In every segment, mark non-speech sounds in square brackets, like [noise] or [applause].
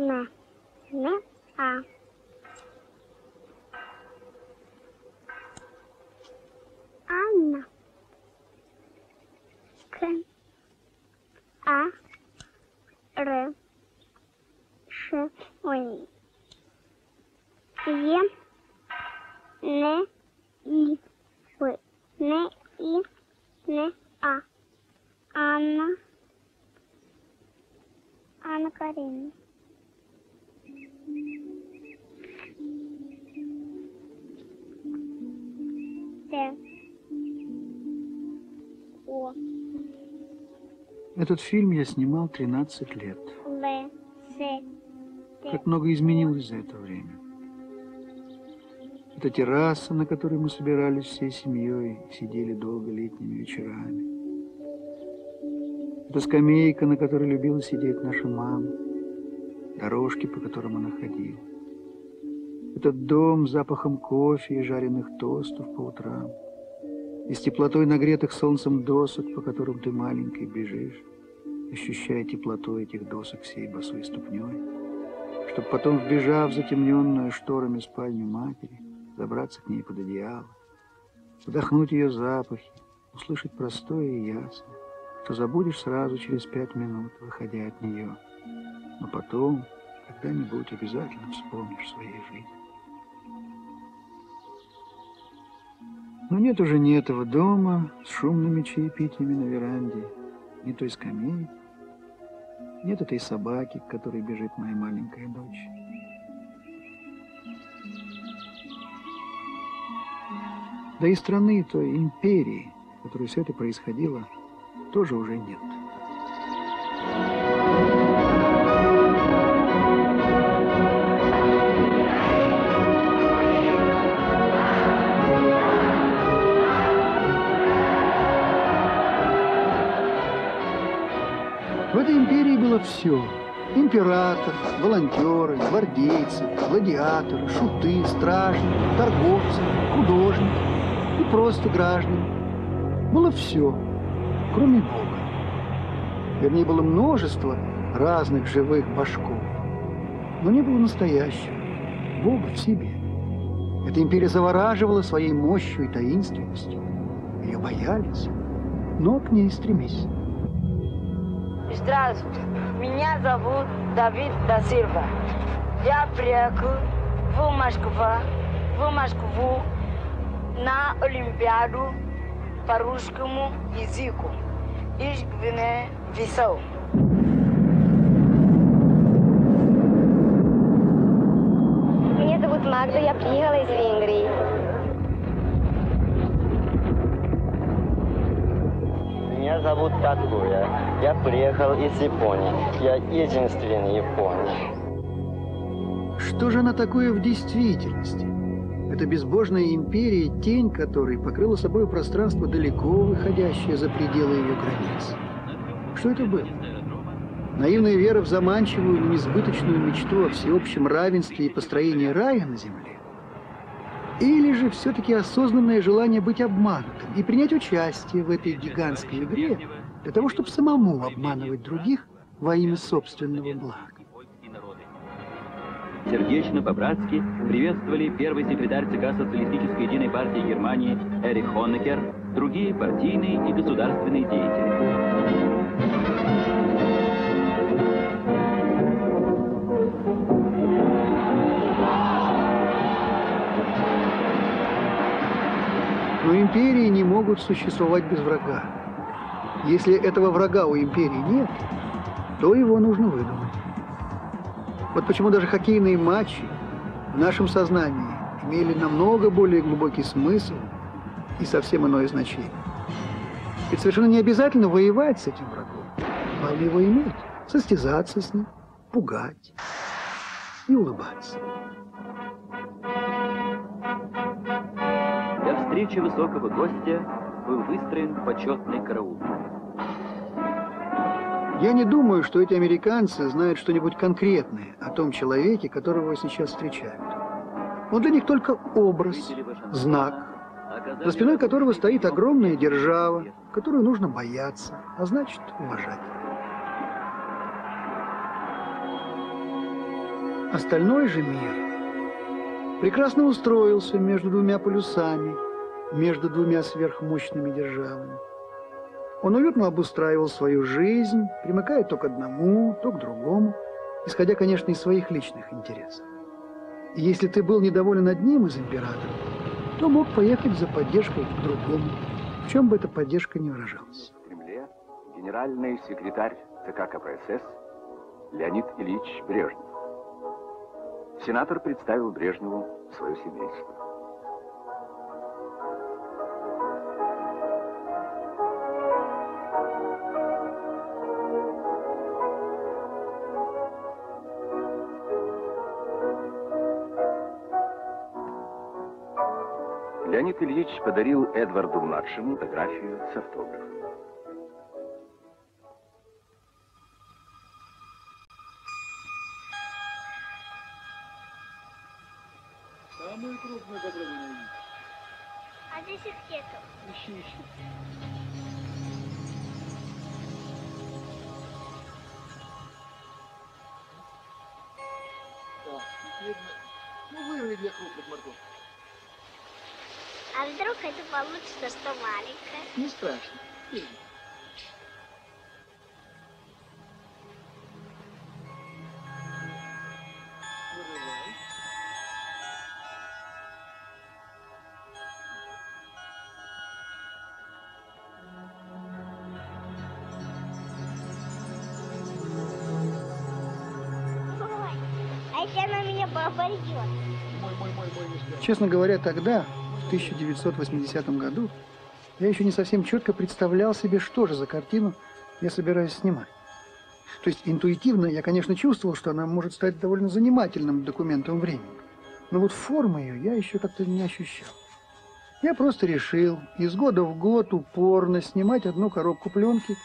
на, на, а. Этот фильм я снимал 13 лет. Как много изменилось за это время. Это терраса, на которой мы собирались всей семьей, сидели долго летними вечерами. Это скамейка, на которой любила сидеть наша мама. Дорожки, по которым она ходила. Этот дом с запахом кофе и жареных тостов по утрам. И с теплотой нагретых солнцем досок, по которым ты маленькой бежишь, ощущая теплоту этих досок всей босой ступней, чтобы потом, вбежав в затемненную шторами спальню матери, забраться к ней под одеяло, вдохнуть ее запахи, услышать простое и ясное, что забудешь сразу через пять минут, выходя от нее, но потом когда-нибудь обязательно вспомнишь в своей жизни. Но нет уже ни этого дома с шумными чаепитиями на веранде, ни той скамейки, нет этой собаки, к которой бежит моя маленькая дочь. Да и страны той империи, в которой все это происходило, тоже уже нет. Этой империи было все. Император, волонтеры, гвардейцы, гладиаторы, шуты, стражники, торговцы, художники и просто граждане. Было все, кроме Бога. Вернее, было множество разных живых башков, но не было настоящего, Бога в себе. Эта империя завораживала своей мощью и таинственностью. Ее боялись, но к ней стремились. Здравствуйте, меня зовут Давид да Сильва. Я приехал в Москву, в Москву на Олимпиаду по русскому языку из Гвинеи-Бисау. Меня зовут Магда, я приехала из Венгрии. Меня зовут Такуя. Я приехал из Японии. Я единственный японец. Что же она такое в действительности? Это безбожная империя, тень которой покрыла собой пространство, далеко выходящее за пределы ее границ. Что это было? Наивная вера в заманчивую, несбыточную мечту о всеобщем равенстве и построении рая на земле? Или же все-таки осознанное желание быть обманутым и принять участие в этой гигантской игре для того, чтобы самому обманывать других во имя собственного блага? Сердечно, по-братски приветствовали первый секретарь ЦК Социалистической единой партии Германии Эрих Хонекер, другие партийные и государственные деятели. Но империи не могут существовать без врага. Если этого врага у империи нет, то его нужно выдумать. Вот почему даже хоккейные матчи в нашем сознании имели намного более глубокий смысл и совсем иное значение. Ведь совершенно не обязательно воевать с этим врагом. Главное его иметь, состязаться с ним, пугать и улыбаться. Встречи высокого гостя был выстроен почетный караул. Я не думаю, что эти американцы знают что-нибудь конкретное о том человеке, которого сейчас встречают. Он для них только образ, знак, за спиной которого стоит огромная держава, которую нужно бояться, а значит уважать. Остальной же мир прекрасно устроился между двумя полюсами, между двумя сверхмощными державами. Он уютно обустраивал свою жизнь, примыкая то к одному, то к другому, исходя, конечно, из своих личных интересов. И если ты был недоволен одним из императоров, то мог поехать за поддержкой к другому, в чем бы эта поддержка ни выражалась. В Кремле генеральный секретарь ЦК КПСС Леонид Ильич Брежнев. Сенатор представил Брежневу свое семейство. Леонид Ильич подарил Эдварду-младшему фотографию с автографом. Самую крупную попробуй найди. А здесь их нету. Ищи, ищи. Вдруг это получится, что маленькое? Не страшно. Ой, а если она меня попадет? Честно говоря, тогда, 1980 году, я еще не совсем четко представлял себе, что же за картину я собираюсь снимать. То есть интуитивно я, конечно, чувствовал, что она может стать довольно занимательным документом времени. Но вот формы ее я еще как-то не ощущал. Я просто решил из года в год упорно снимать одну коробку пленки,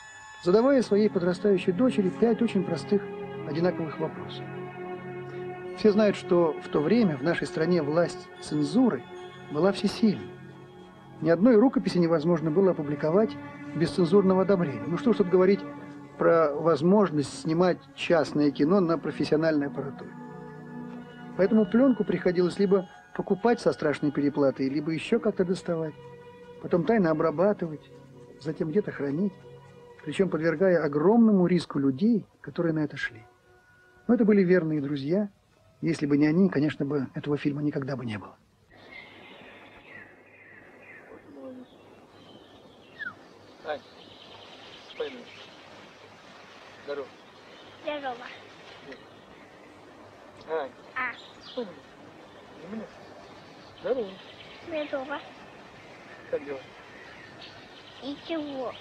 задавая своей подрастающей дочери пять очень простых, одинаковых вопросов. Все знают, что в то время в нашей стране власть цензуры была всесильной. Ни одной рукописи невозможно было опубликовать без цензурного одобрения. Ну что ж тут говорить про возможность снимать частное кино на профессиональной аппаратуре. Поэтому пленку приходилось либо покупать со страшной переплатой, либо еще как-то доставать, потом тайно обрабатывать, затем где-то хранить, причем подвергая огромному риску людей, которые на это шли. Но это были верные друзья. Если бы не они, конечно бы этого фильма никогда бы не было. Здорово. Здорово. Ань, А, споймай. Не меня. Здорово. здорово. Как дела? И чего?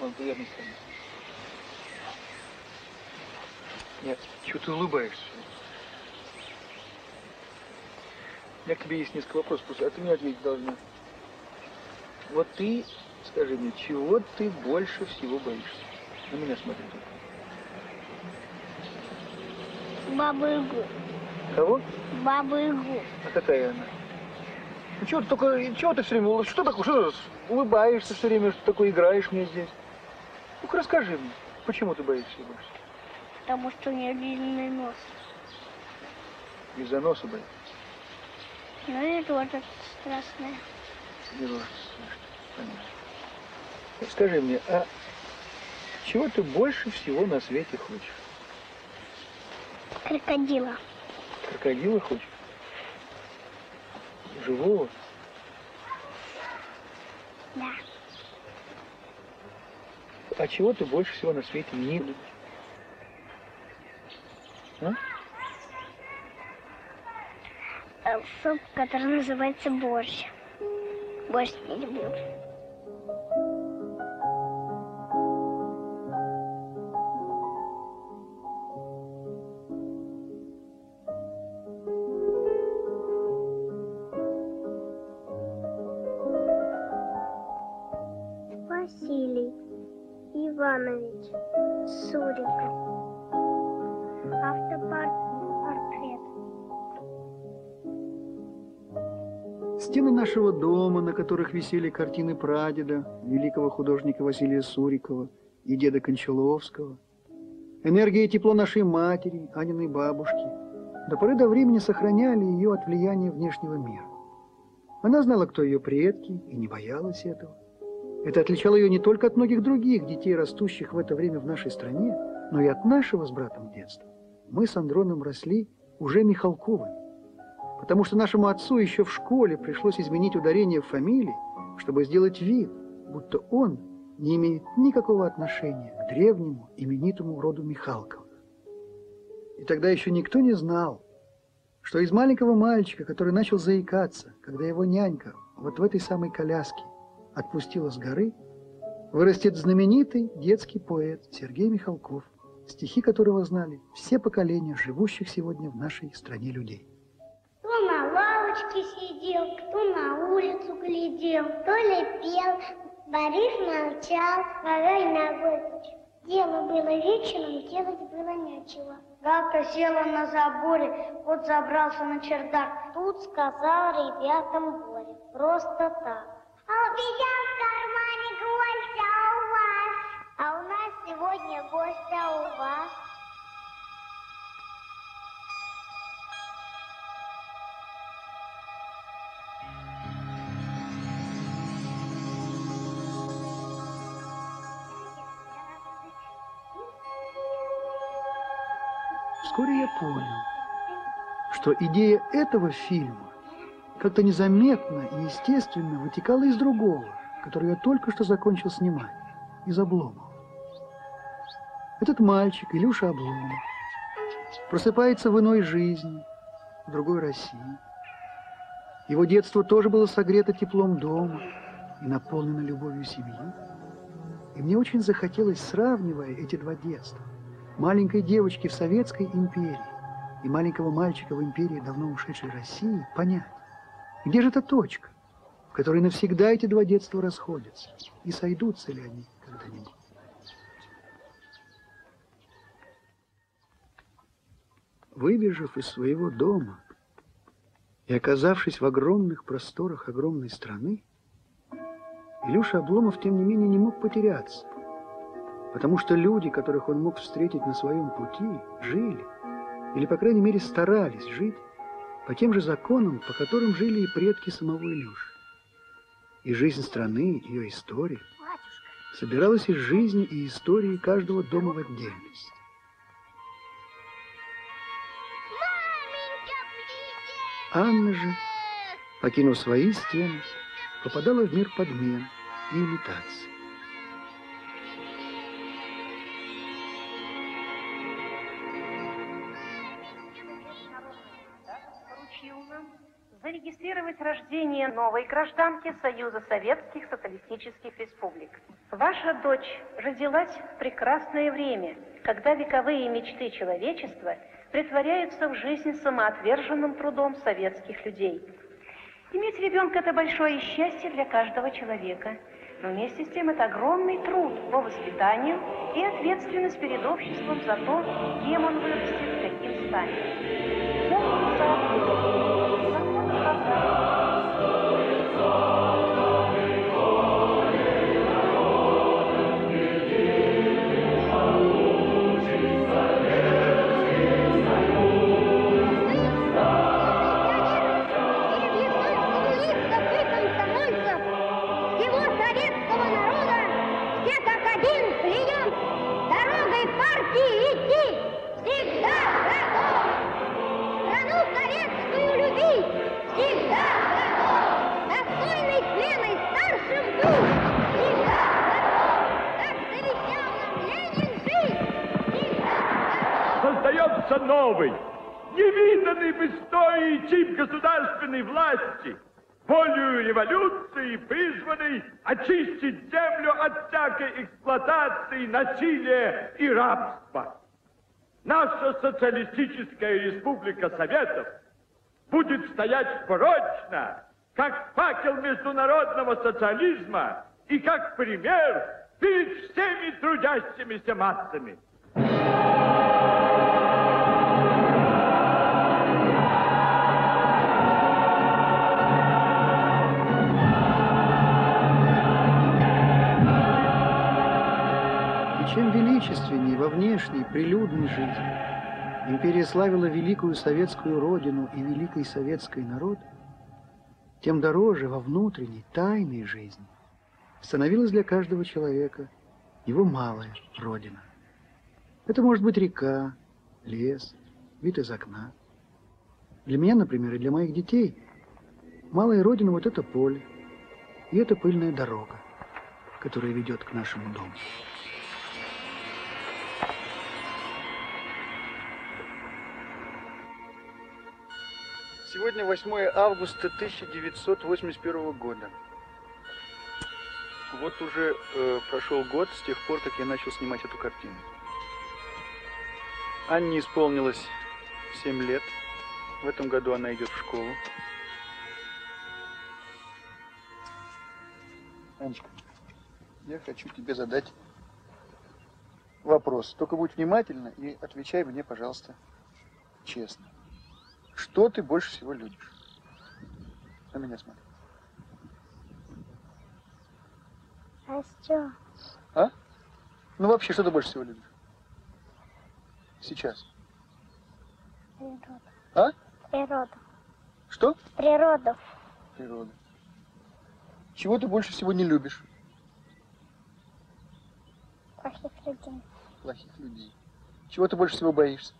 Вон, приятно с вами. Нет, чего ты улыбаешься? У меня к тебе есть несколько вопросов, а ты мне ответить должна. Вот ты, скажи мне, чего ты больше всего боишься? На меня смотри только. Бабу-ягу. Кого? Бабу-ягу. А какая она? Ну чего ты только, чего ты все время, что такое, что ты улыбаешься все время, что такое играешь мне здесь? Ну-ка расскажи мне, почему ты боишься больше? Потому что у нее длинный нос. Из-за носа боишься? Ну и рожа страшная. Не рожа страшно. Понятно. Скажи мне, а чего ты больше всего на свете хочешь? Крокодила. Крокодила хочешь? Живого? Да. А чего ты больше всего на свете не любишь? А? Э, Суп, который называется борщ. Борщ не люблю. Стены нашего дома, на которых висели картины прадеда, великого художника Василия Сурикова и деда Кончаловского. Энергия и тепло нашей матери, Аниной бабушки до поры до времени сохраняли ее от влияния внешнего мира. Она знала, кто ее предки, и не боялась этого. Это отличало ее не только от многих других детей, растущих в это время в нашей стране, но и от нашего с братом детства. Мы с Андроном росли уже Михалковыми, потому что нашему отцу еще в школе пришлось изменить ударение в фамилии, чтобы сделать вид, будто он не имеет никакого отношения к древнему именитому роду Михалковых. И тогда еще никто не знал, что из маленького мальчика, который начал заикаться, когда его нянька вот в этой самой коляске отпустила с горы, вырастет знаменитый детский поэт Сергей Михалков, стихи которого знали все поколения живущих сегодня в нашей стране людей. Кто на лавочке сидел, кто на улицу глядел, кто ли пел, Борис молчал, второй ногой. Дело было вечером, делать было нечего. Галка села на заборе, вот забрался на чердак. Тут сказал ребятам Боря, просто так. А у меня в кармане гвоздь, а у вас? А у нас сегодня гость, а у вас? Понял, что идея этого фильма как-то незаметно и естественно вытекала из другого, который я только что закончил снимать, из Обломова. Этот мальчик, Илюша Обломов, просыпается в иной жизни, в другой России. Его детство тоже было согрето теплом дома и наполнено любовью семьи. И мне очень захотелось, сравнивая эти два детства, маленькой девочки в Советской империи и маленького мальчика в империи давно ушедшей России, понять, где же эта точка, в которой навсегда эти два детства расходятся, и сойдутся ли они когда-нибудь. Выбежав из своего дома и оказавшись в огромных просторах огромной страны, Илюша Обломов, тем не менее, не мог потеряться, потому что люди, которых он мог встретить на своем пути, жили, или, по крайней мере, старались жить по тем же законам, по которым жили и предки самого Илюши. И жизнь страны, ее история, собиралась из жизни и истории каждого дома в отдельности. Анна же, покинув свои стены, попадала в мир подмен и имитаций. Зарегистрировать рождение новой гражданки Союза Советских Социалистических Республик. Ваша дочь родилась в прекрасное время, когда вековые мечты человечества притворяются в жизнь самоотверженным трудом советских людей. Иметь ребенка – это большое счастье для каждого человека. Но вместе с тем это огромный труд по воспитанию и ответственность перед обществом за то, кем он вырастет, каким станет. Создается новый, невиданный в истории тип государственной власти, волею революции, призванный очистить землю от всякой эксплуатации, насилия и рабства. Наша социалистическая республика Советов будет стоять прочно, как факел международного социализма и как пример перед всеми трудящимися массами. И чем прилюдной жизни империя славила великую советскую родину и великий советский народ, тем дороже во внутренней, тайной жизни становилась для каждого человека его малая родина. Это может быть река, лес, вид из окна. Для меня, например, и для моих детей малая родина вот это поле, и это пыльная дорога, которая ведет к нашему дому. Сегодня 8 августа 1981 года. Вот уже э, прошел год с тех пор, как я начал снимать эту картину. Анне исполнилось 7 лет. В этом году она идет в школу. Анечка, я хочу тебе задать вопрос. Только будь внимательна и отвечай мне, пожалуйста, честно. Что ты больше всего любишь? На меня смотри. А что? А? Ну вообще, что ты больше всего любишь? Сейчас. Природу. А? Природу. Что? Природу. Природа. Чего ты больше всего не любишь? Плохих людей. Плохих людей. Чего ты больше всего боишься?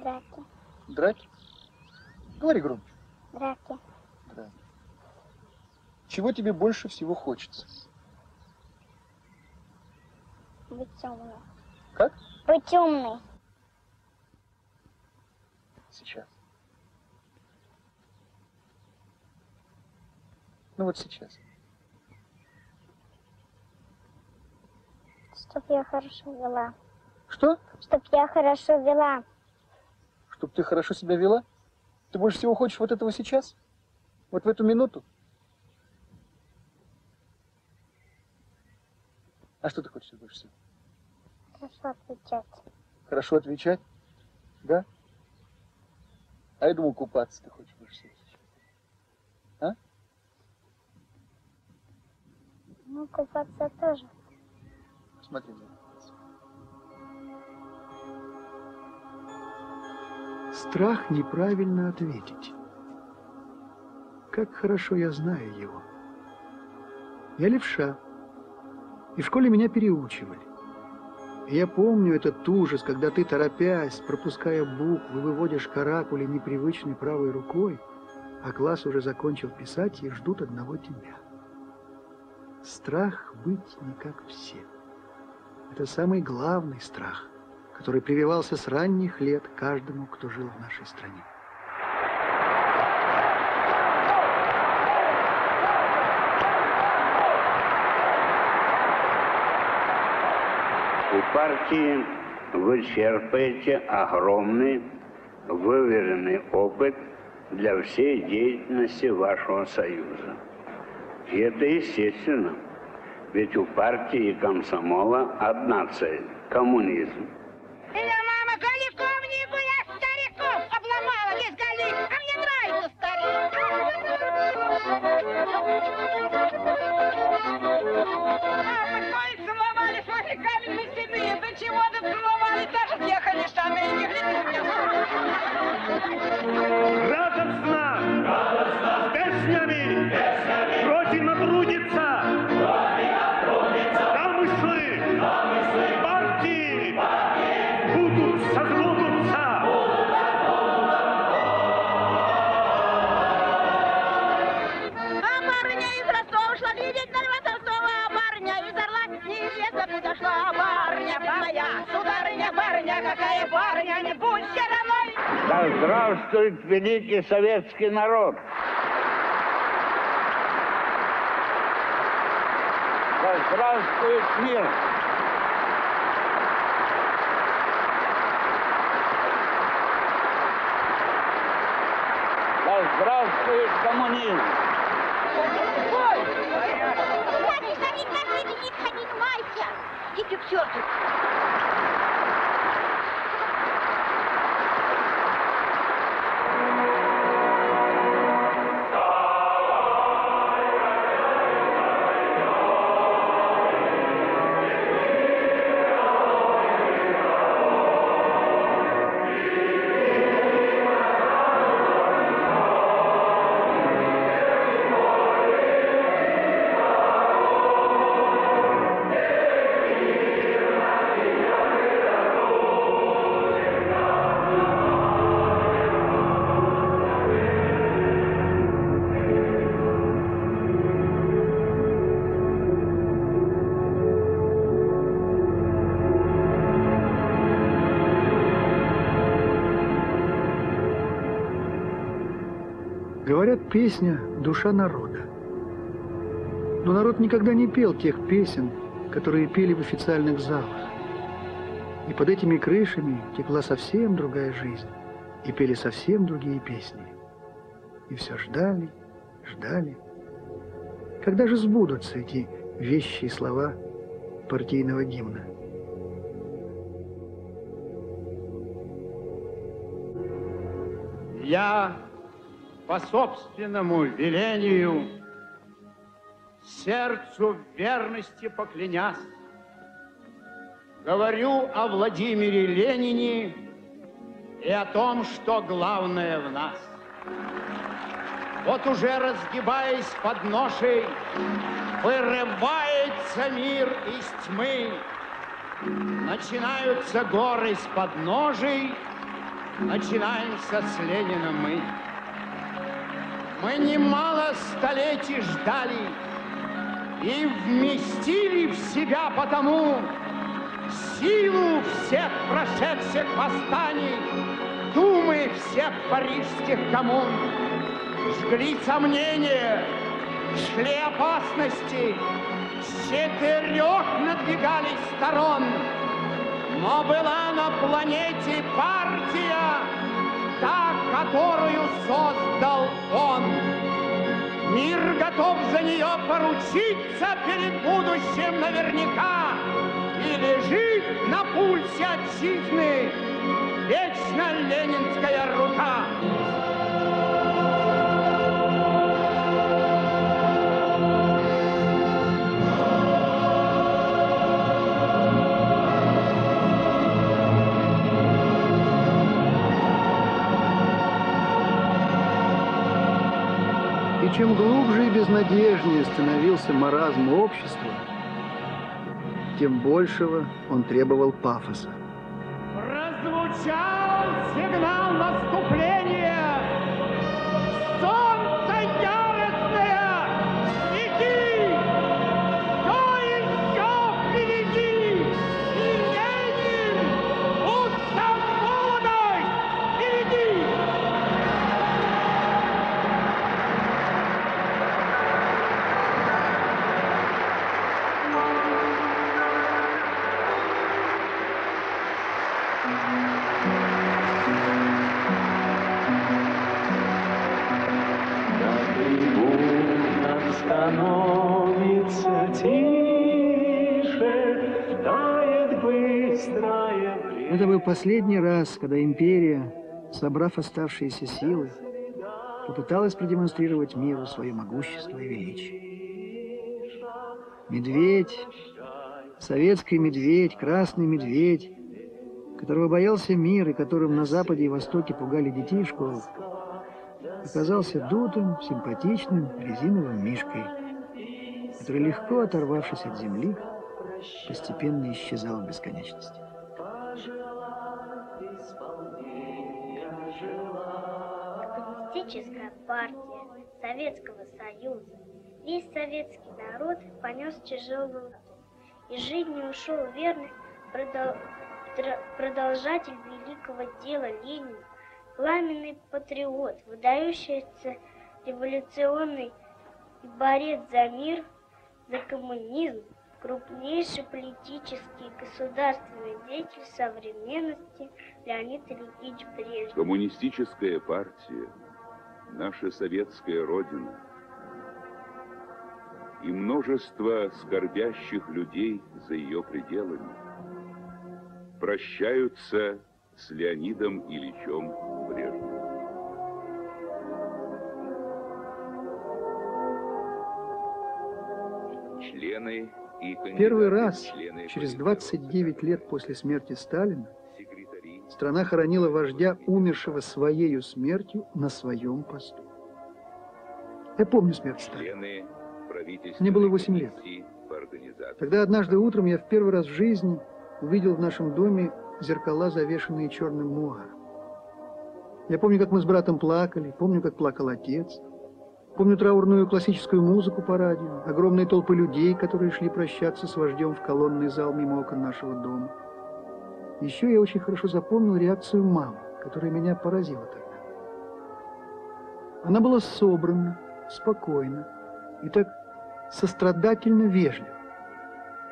Драки. Драки? Говори громче. Драки. Драки. Чего тебе больше всего хочется? Быть темным. Как? Быть темный. Сейчас. Ну вот сейчас. Чтоб я хорошо вела. Что? Чтоб я хорошо вела. Чтоб ты хорошо себя вела? Ты больше всего хочешь вот этого сейчас? Вот в эту минуту? А что ты хочешь больше всего? Хорошо отвечать. Хорошо отвечать? Да? А я думал, купаться ты хочешь больше всего сейчас. А? Ну, купаться тоже. Смотри на Страх неправильно ответить. Как хорошо я знаю его. Я левша. И в школе меня переучивали. И я помню этот ужас, когда ты, торопясь, пропуская буквы, выводишь каракули непривычной правой рукой, а класс уже закончил писать и ждут одного тебя. Страх быть не как все. Это самый главный страх, который прививался с ранних лет каждому, кто жил в нашей стране. У партии вы черпаете огромный выверенный опыт для всей деятельности вашего союза. И это естественно, ведь у партии и комсомола одна цель – коммунизм. Радостно! Радостно! С песнями! Песнями! Родина трудится! Барыня, какая барыня, не будь стороной! Да здравствует великий советский народ! Да здравствует мир! Да здравствует коммунизм! Говорят, песня – душа народа. Но народ никогда не пел тех песен, которые пели в официальных залах. И под этими крышами текла совсем другая жизнь, и пели совсем другие песни. И все ждали, ждали. Когда же сбудутся эти вещи и слова партийного гимна? Я по собственному велению, сердцу верности поклянясь, говорю о Владимире Ленине и о том, что главное в нас. Вот уже разгибаясь под ношей, вырывается мир из тьмы, начинаются горы с подножий, начинаемся с Ленина мы. Мы немало столетий ждали и вместили в себя потому силу всех прошедших восстаний, думы всех парижских коммун. Жгли сомнения, шли опасности, с четырех надвигались сторон. Но была на планете партия, та, которую создал. Мир готов за нее поручиться перед будущим наверняка и лежит на пульсе отчизны вечно ленинская рука. И чем глубже и безнадежнее становился маразм общества, тем большего он требовал пафоса. Прозвучал сигнал был последний раз, когда империя, собрав оставшиеся силы, попыталась продемонстрировать миру свое могущество и величие. Медведь, советский медведь, красный медведь, которого боялся мир и которым на Западе и Востоке пугали детей в школах, оказался дутым, симпатичным резиновым мишкой, который, легко оторвавшись от земли, постепенно исчезал в бесконечности. Коммунистическая партия Советского Союза. Весь советский народ понес тяжелую и жизнью ушел верный продол- продолжатель великого дела Ленина, пламенный патриот, выдающийся революционный борец за мир, за коммунизм, крупнейший политический и государственный деятель современности Леонид Ильич Брежнев. Коммунистическая партия, наша советская родина и множество скорбящих людей за ее пределами прощаются с Леонидом Ильичем Брежневым. Члены и Первый раз, члены через Политбюро 29 лет после смерти Сталина, страна хоронила вождя, умершего своею смертью на своем посту. Я помню смерть Сталина. Мне было восемь лет. Тогда однажды утром я в первый раз в жизни увидел в нашем доме зеркала, завешенные черным муаром. Я помню, как мы с братом плакали, помню, как плакал отец. Помню траурную классическую музыку по радио, огромные толпы людей, которые шли прощаться с вождем в колонный зал мимо окон нашего дома. Еще я очень хорошо запомнил реакцию мамы, которая меня поразила тогда. Она была собрана, спокойна и так сострадательно вежлива.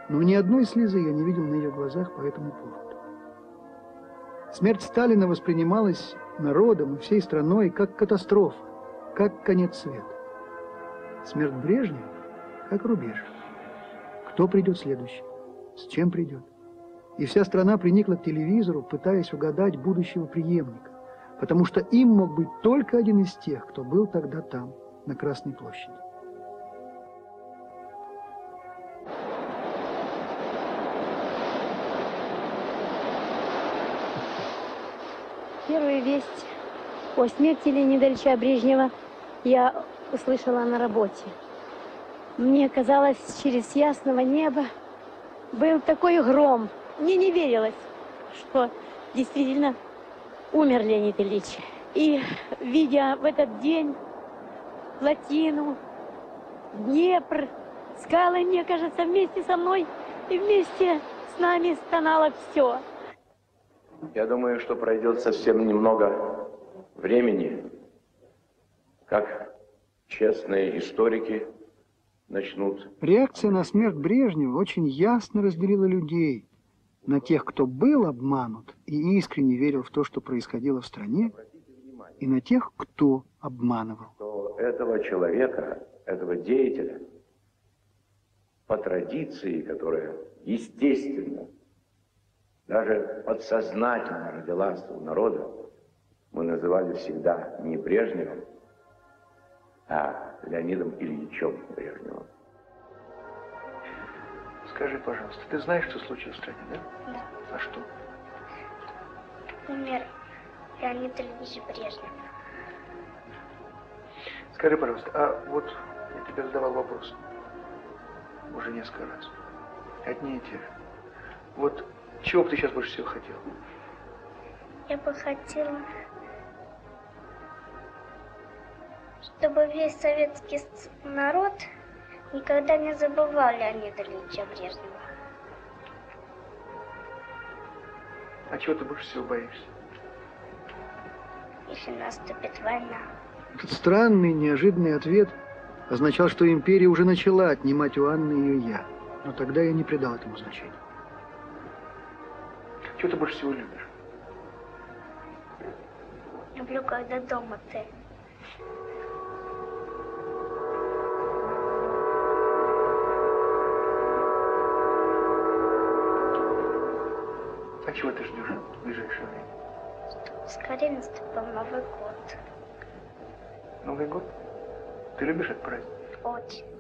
Но ни одной слезы я не видел на ее глазах по этому поводу. Смерть Сталина воспринималась народом и всей страной как катастрофа, как конец света. Смерть Брежнева как рубеж. Кто придет следующий? С чем придет? И вся страна приникла к телевизору, пытаясь угадать будущего преемника, потому что им мог быть только один из тех, кто был тогда там, на Красной площади. Первую весть о смерти Леонида Ильича Брежнева я услышала на работе. Мне казалось, через ясного неба был такой гром. Мне не верилось, что действительно умер Леонид Ильич. И видя в этот день плотину, Днепр, скалы, мне кажется, вместе со мной и вместе с нами стонало все. Я думаю, что пройдет совсем немного времени, как честные историки начнут... Реакция на смерть Брежнева очень ясно разделила людей на тех, кто был обманут и искренне верил в то, что происходило в стране, и на тех, кто обманывал. Что этого человека, этого деятеля, по традиции, которая естественно, даже подсознательно родилась у народа, мы называли всегда не Брежневым, а Леонидом Ильичем Брежневым. Скажи, пожалуйста, ты знаешь, что случилось в стране, да? Да. А что? Умер Леонид Ильич Брежнев. Скажи, пожалуйста, а вот я тебе задавал вопрос уже несколько раз. Одни и те же. Вот чего бы ты сейчас больше всего хотел? Я бы хотела, чтобы весь советский народ никогда не забывал Леонида Ильича Брежнева. А чего ты больше всего боишься? Если наступит война. Этот странный, неожиданный ответ означал, что империя уже начала отнимать у Анны ее «я». Но тогда я не придал этому значения. Чего ты больше всего любишь? Люблю, когда дома ты. Чего ты ждешь в ближайшее время? Скорее наступил Новый год. Новый год? Ты любишь этот праздник? Очень.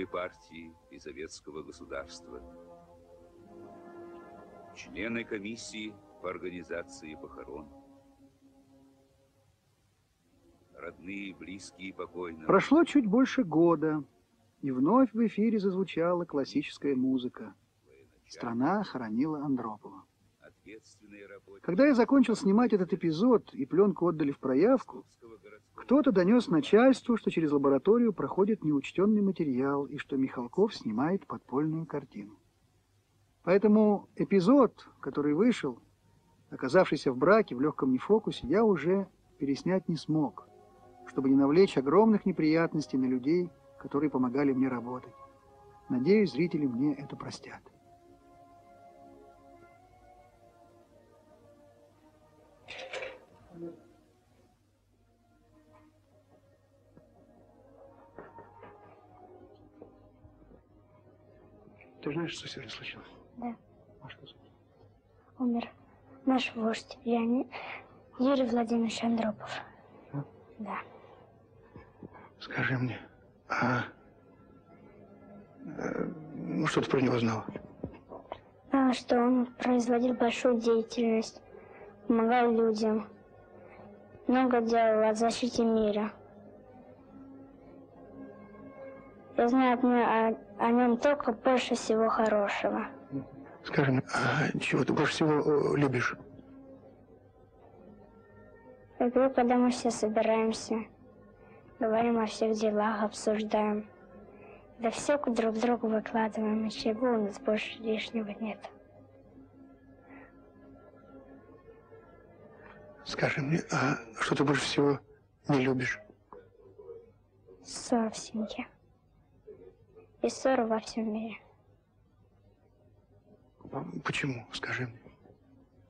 Коммунистической партии и советского государства. Члены комиссии по организации похорон. Родные близкие покойного. Прошло чуть больше года, и вновь в эфире зазвучала классическая музыка. Страна хоронила Андропова. Когда я закончил снимать этот эпизод и пленку отдали в проявку, кто-то донес начальству, что через лабораторию проходит неучтенный материал и что Михалков снимает подпольную картину. Поэтому эпизод, который вышел, оказавшийся в браке, в легком нефокусе, я уже переснять не смог, чтобы не навлечь огромных неприятностей на людей, которые помогали мне работать. Надеюсь, зрители мне это простят. Ты знаешь, что сегодня случилось? Да. А что случилось? Умер наш вождь Леонид Юрий Владимирович Андропов. А? Да. Скажи мне, а... э, Ну, что ты про него знала? А что он производил большую деятельность, помогал людям, много делал о защите мира. Я знаю от него- о, о нем только больше всего хорошего. Скажи мне, а чего ты больше всего э, любишь? Люблю, когда мы все собираемся, говорим о всех делах, обсуждаем. Да все друг другу выкладываем, и чего у нас больше лишнего нет. Скажи мне, а что ты больше всего не любишь? Ссор в семье. И ссоры во всем мире. Почему? Скажи мне.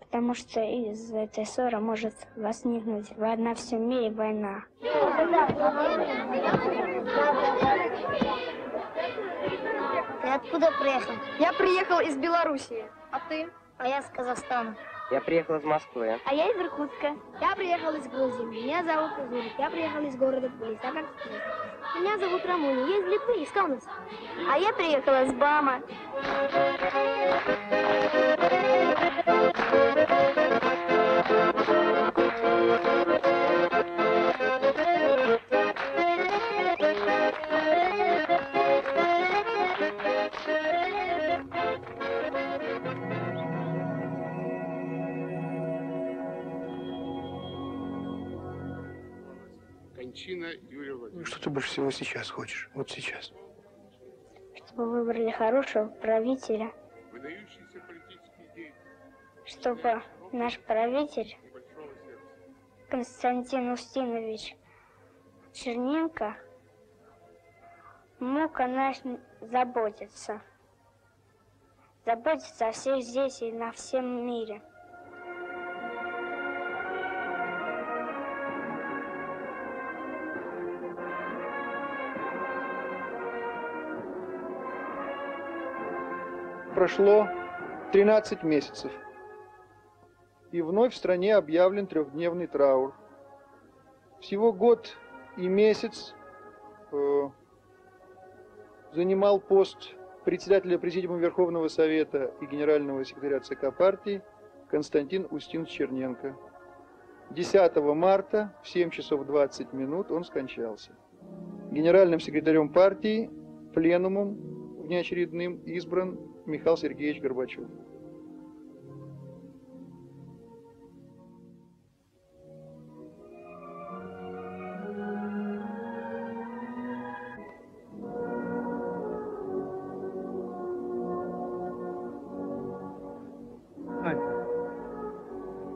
Потому что из этой ссоры может возникнуть во- на всем мире война. Ты откуда приехал? Я приехал из Белоруссии. А ты? А я с Казахстана. Я приехал из Москвы. А я из Иркутска. Я приехал из Грузии. Меня зовут Узурик. Я приехал из города Тбилиси. А как? Меня зовут Рамуни. Я из Литвы, из Каунаса. А я приехала из Бама. Кончина Юрия Владимировича. Что ты больше всего сейчас хочешь? Вот сейчас. Чтобы выбрали хорошего правителя. Выдающийся политический деятель. Чтобы наш правитель Константин Устинович Черненко мог о нас заботиться. Заботиться о всех здесь и на всем мире. Прошло 13 месяцев. И вновь в стране объявлен трехдневный траур. Всего год и месяц э, занимал пост председателя Президиума Верховного Совета и генерального секретаря ЦК партии Константин Устин Черненко. 10 марта в 7 часов 20 минут он скончался. Генеральным секретарем партии пленумом внеочередным избран Михаил Сергеевич Горбачев.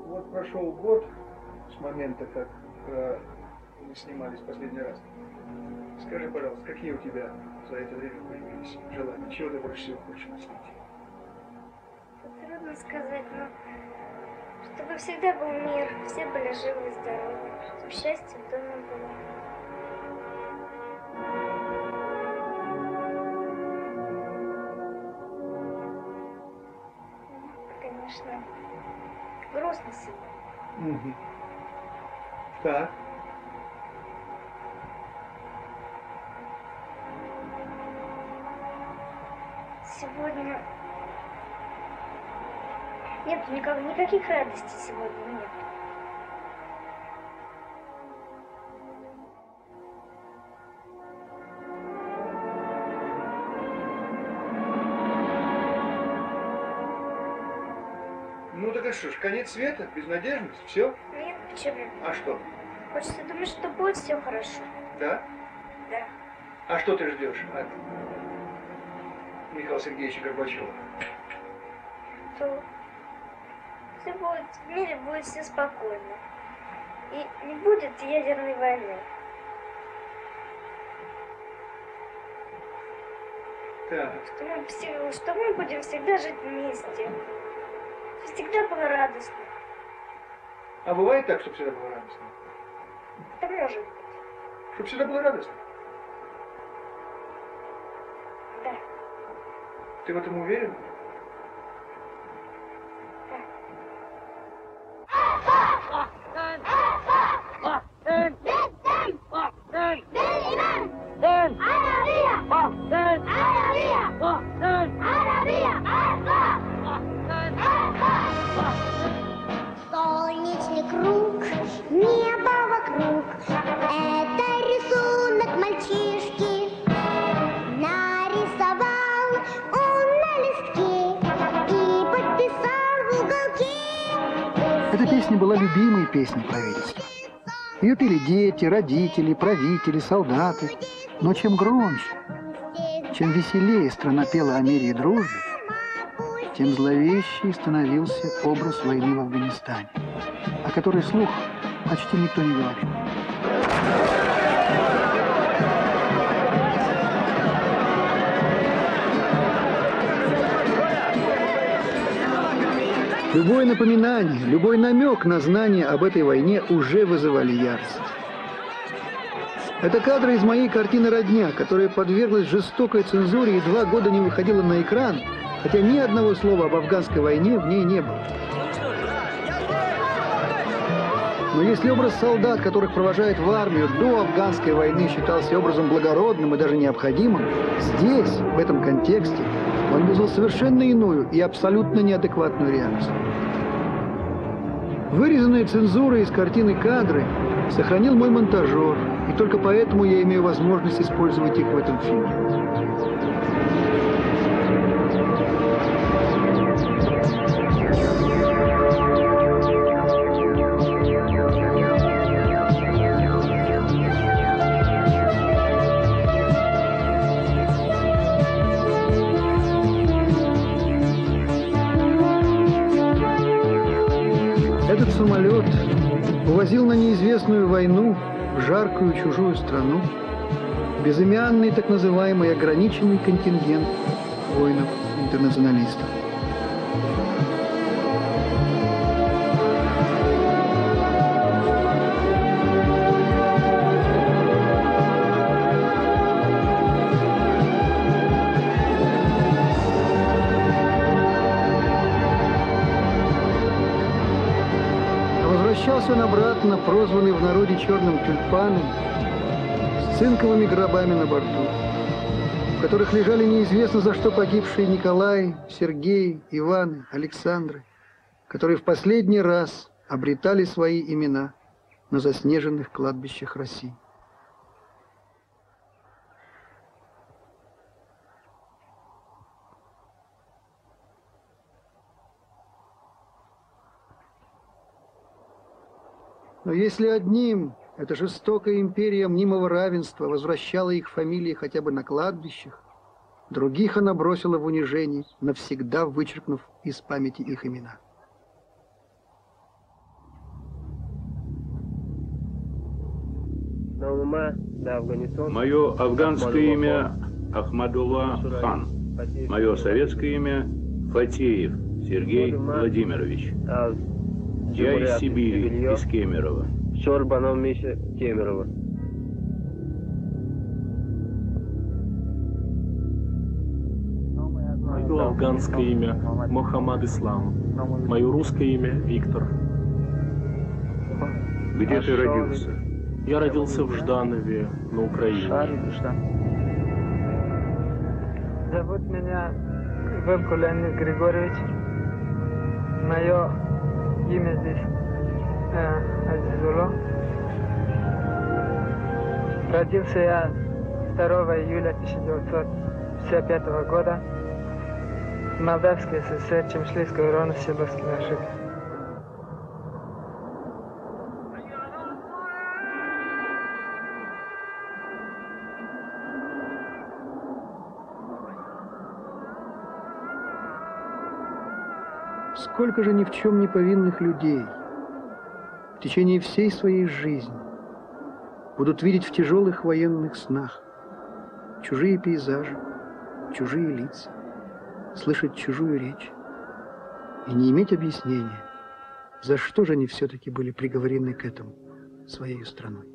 Вот прошел год с момента, как э, мы снимались последний раз. Скажи, пожалуйста, какие у тебя за это время появились желания? Чего ты больше всего хочешь на свете? Трудно сказать, но чтобы всегда был мир, все были живы и здоровы, чтобы счастье в доме было. Конечно, грустно сегодня. Угу. Так. Нет никак, никаких радостей сегодня нет. Ну так а что ж, конец света, безнадежность, все? Нет, почему? А что? Хочется думать, что будет все хорошо. Да? Да. А что ты ждешь от Михаила Сергеевича Горбачева? То все будет, в мире будет все спокойно. И не будет ядерной войны. Так. Что мы, все, что мы будем всегда жить вместе. Всегда было радостно. А бывает так, чтобы всегда было радостно? Это может быть. Чтобы всегда было радостно? Да. Ты в этом уверен? Дети, родители, правители, солдаты. Но чем громче, чем веселее страна пела о мире и дружбе, тем зловещей становился образ войны в Афганистане, о которой слух почти никто не говорит. Любое напоминание, любой намек на знание об этой войне уже вызывали ярость. Это кадры из моей картины «Родня», которая подверглась жестокой цензуре и два года не выходила на экран, хотя ни одного слова об афганской войне в ней не было. Но если образ солдат, которых провожают в армию до афганской войны, считался образом благородным и даже необходимым, здесь, в этом контексте, он вызвал совершенно иную и абсолютно неадекватную реакцию. Вырезанные цензурой из картины кадры сохранил мой монтажер, и только поэтому я имею возможность использовать их в этом фильме. Этот самолет увозил на неизвестную войну в жаркую чужую страну безымянный так называемый ограниченный контингент воинов-интернационалистов. Возвращался он обратно, прозванный в народе черным тюльпаном, с цинковыми гробами на борту, в которых лежали неизвестно за что погибшие Николай, Сергей, Иван, Александры, которые в последний раз обретали свои имена на заснеженных кладбищах России. Если одним эта жестокая империя мнимого равенства возвращала их фамилии хотя бы на кладбищах, других она бросила в унижение, навсегда вычеркнув из памяти их имена. Мое афганское имя Ахмадулла Хан. Мое советское имя Фатеев Сергей Владимирович. Я из Сибири, из Кемерово. Чорбанов Миша Кемерово. Мое афганское имя Мохаммад Ислам. Мое русское имя Виктор. Где ты родился? Я родился в Жданове, на Украине. Зовут меня Леонид Григорьевич. Мое имя здесь э. Родился я 2 июля 1955 года в Молдавской ССР, Чемшлийского района, Сибирский Нашик. Сколько же ни в чем не повинных людей в течение всей своей жизни будут видеть в тяжелых военных снах чужие пейзажи, чужие лица, слышать чужую речь и не иметь объяснения, за что же они все-таки были приговорены к этому своей страной.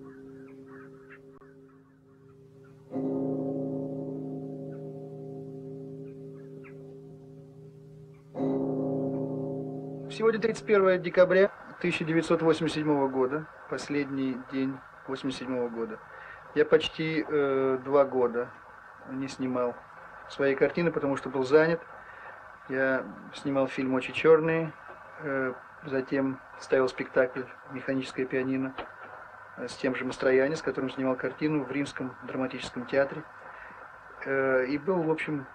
Сегодня 31 декабря 1987 года, последний день 87 года. Я почти э, два года не снимал свои картины, потому что был занят. Я снимал фильм «Очи черные», э, затем ставил спектакль «Механическое пианино» с тем же Мастрояне, с которым снимал картину в Римском драматическом театре. Э, и был, в общем,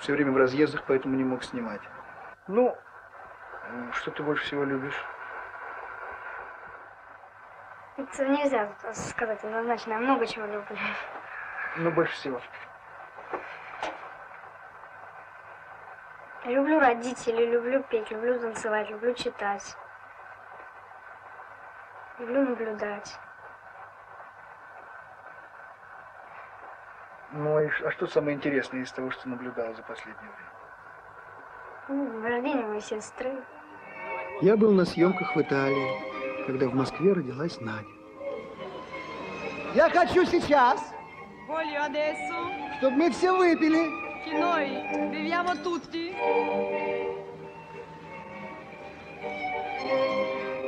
все время в разъездах, поэтому не мог снимать. Ну, что ты больше всего любишь? Это нельзя сказать однозначно, я много чего люблю. Ну, больше всего. Люблю родителей, люблю петь, люблю танцевать, люблю читать. Люблю наблюдать. Ну, а что самое интересное из того, что наблюдал за последнее время? Ну, рождение моей сестры. Я был на съемках в Италии, когда в Москве родилась Надя. Я хочу сейчас, чтобы мы все выпили.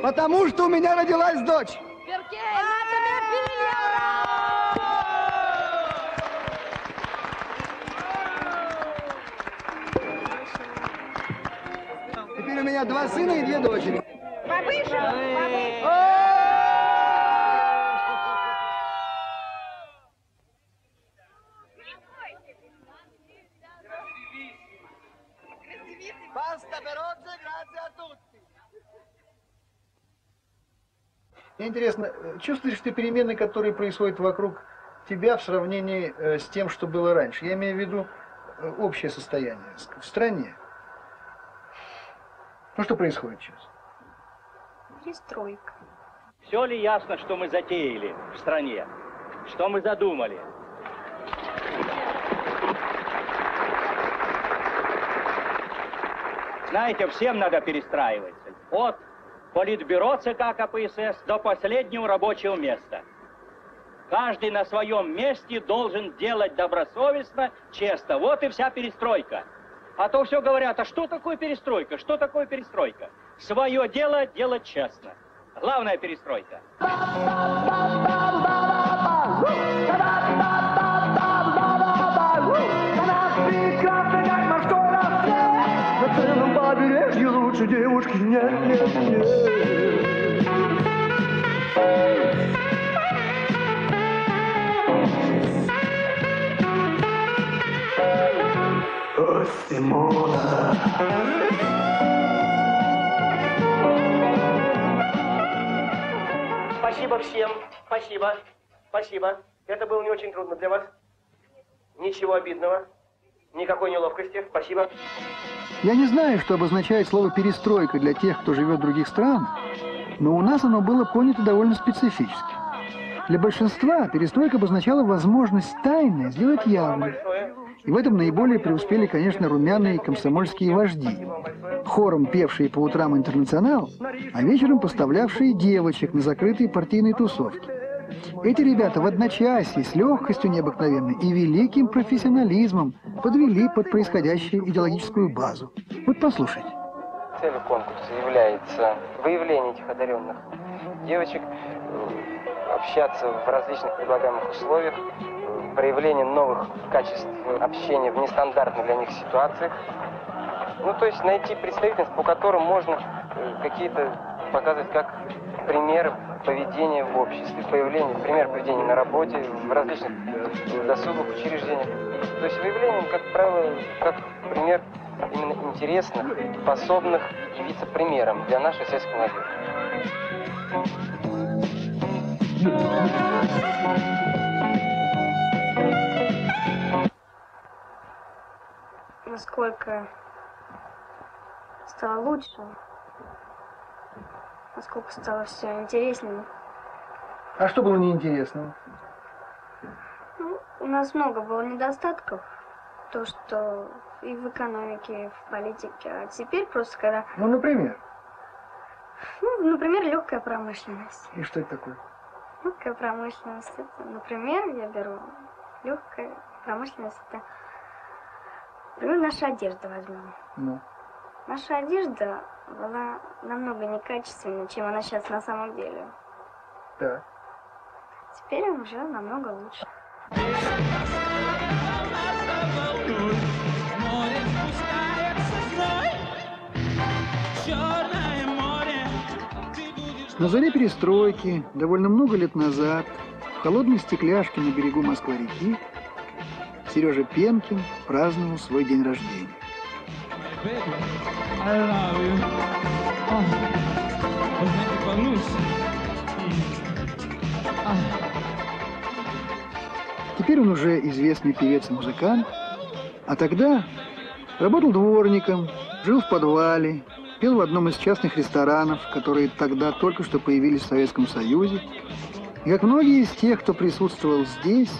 Потому что у меня родилась дочь. У меня два сына и две дочери. Повыше, повыше. Мне интересно, э, чувствуешь ты перемены, которые происходят вокруг тебя в сравнении э, с тем, что было раньше? Я имею в виду э, общее состояние в стране. Ну, что происходит сейчас? Перестройка. Все ли ясно, что мы затеяли в стране? Что мы задумали? Знаете, всем надо перестраиваться. От политбюро ЦК КПСС до последнего рабочего места. Каждый на своем месте должен делать добросовестно, честно. Вот и вся перестройка. А то все говорят, а что такое перестройка? Что такое перестройка? Свое дело делать честно. Главная перестройка. Девушки нет, нет, нет. Симона. Спасибо всем. Спасибо. Спасибо. Это было не очень трудно для вас. Ничего обидного. Никакой неловкости. Спасибо. Я не знаю, что обозначает слово «перестройка» для тех, кто живет в других странах, но у нас оно было понято довольно специфически. Для большинства перестройка обозначала возможность тайны сделать явной. И в этом наиболее преуспели, конечно, румяные комсомольские вожди, хором певшие по утрам «Интернационал», а вечером поставлявшие девочек на закрытые партийные тусовки. Эти ребята в одночасье, с легкостью необыкновенной и великим профессионализмом подвели под происходящее идеологическую базу. Вот послушайте. Целью конкурса является выявление этих одаренных девочек, э, общаться в различных предлагаемых условиях, проявление новых качеств общения в нестандартных для них ситуациях. Ну, то есть найти представительность, по которым можно э, какие-то показывать как примеры поведения в обществе, появление, пример поведения на работе, в различных э, досуговых учреждениях. То есть выявление, как правило, как пример именно интересных, способных явиться примером для нашей сельской молодежи. Насколько стало лучше, насколько стало все интереснее. А что было неинтересного? Ну, у нас много было недостатков. То, что и в экономике, и в политике. А теперь просто когда, Ну, например. ну, например, легкая промышленность. И что это такое? Легкая промышленность, это, например, я беру легкая промышленность, это, например, наша одежда возьмем. Ну. Наша одежда была намного некачественнее, чем она сейчас на самом деле. Да. Теперь уже намного лучше. На заре перестройки, довольно много лет назад, в холодной стекляшке на берегу Москва-реки Сережа Пенкин праздновал свой день рождения. Теперь он уже известный певец и музыкант, а тогда работал дворником, жил в подвале, пел в одном из частных ресторанов, которые тогда только что появились в Советском Союзе. И как многие из тех, кто присутствовал здесь,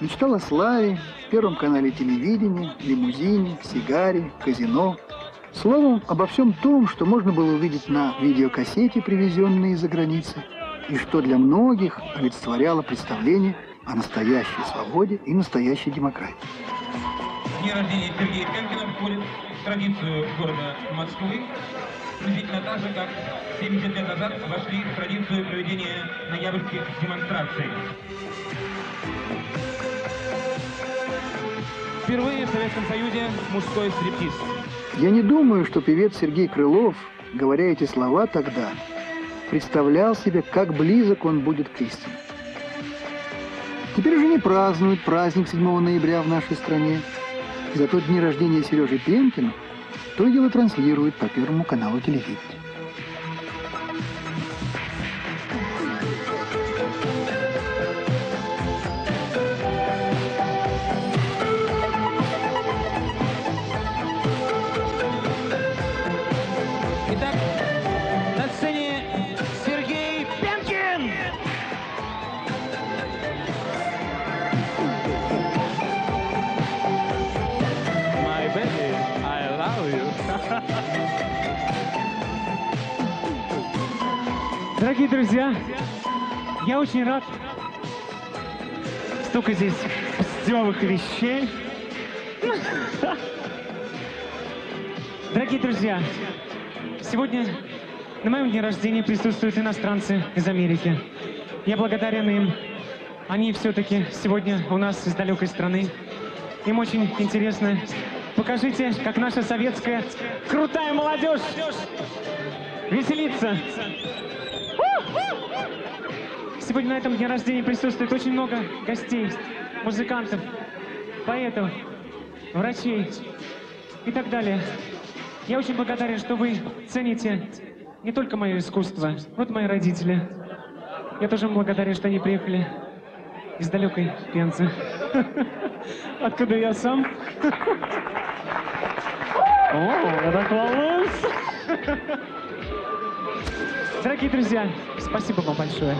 мечтал о славе, Первом канале телевидения, лимузине, сигаре, казино. Словом, обо всем том, что можно было увидеть на видеокассете, привезенной из-за границы, и что для многих олицетворяло представление о настоящей свободе и настоящей демократии. День рождения Сергея Пенкина в традицию города Москвы, приблизительно так же, как 70 лет назад вошли в традицию проведения ноябрьских демонстраций. Впервые в Советском Союзе мужской стриптиз. Я не думаю, что певец Сергей Крылов, говоря эти слова тогда, представлял себе, как близок он будет к истине. Теперь уже не празднуют праздник 7 ноября в нашей стране. Зато дни рождения Сережи Пенкина то дело транслируют по Первому каналу телевидения. Дорогие друзья, я очень рад. Столько здесь пустевых вещей. Дорогие друзья, сегодня на моем дне рождения присутствуют иностранцы из Америки. Я благодарен им. Они все-таки сегодня у нас из далекой страны. Им очень интересно. Покажите, как наша советская крутая молодежь веселится. Сегодня на этом дне рождения присутствует очень много гостей, музыкантов, поэтов, врачей и так далее. Я очень благодарен, что вы цените не только мое искусство. Вот мои родители. Я тоже благодарен, что они приехали из далекой Пензы. [laughs] Откуда я сам? [laughs] О, я так волнуюсь. Дорогие друзья, спасибо вам большое.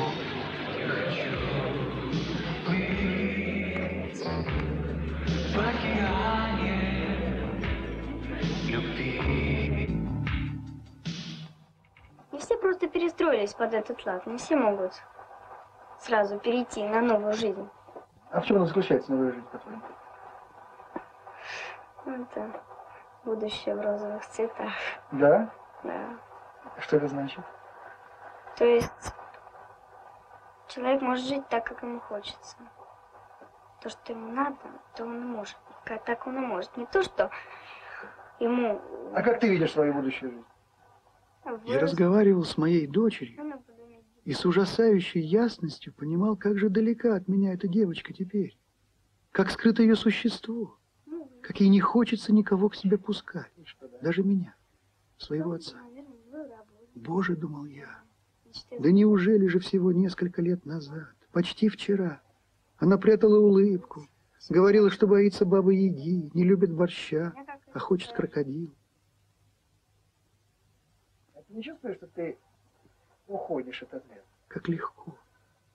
Не все просто перестроились под этот лад. Не все могут сразу перейти на новую жизнь. А в чем она заключается, новая жизнь, по-твоему? Это будущее в розовых цветах. Да? Да. Что это значит? То есть человек может жить так, как ему хочется. То, что ему надо, то он и может. Так он и может. Не то, что ему... А как ты видишь свою будущую жизнь? Я вырос- разговаривал с моей дочерью и с ужасающей ясностью понимал, как же далека от меня эта девочка теперь. Как скрыто ее существо. Как ей не хочется никого к себе пускать. Даже меня, своего отца. Боже, думал я. Да неужели же всего несколько лет назад, почти вчера, она прятала улыбку, говорила, что боится бабы Яги, не любит борща, а хочет крокодил. А Ты не чувствуешь, что ты уходишь от ответа? Как легко,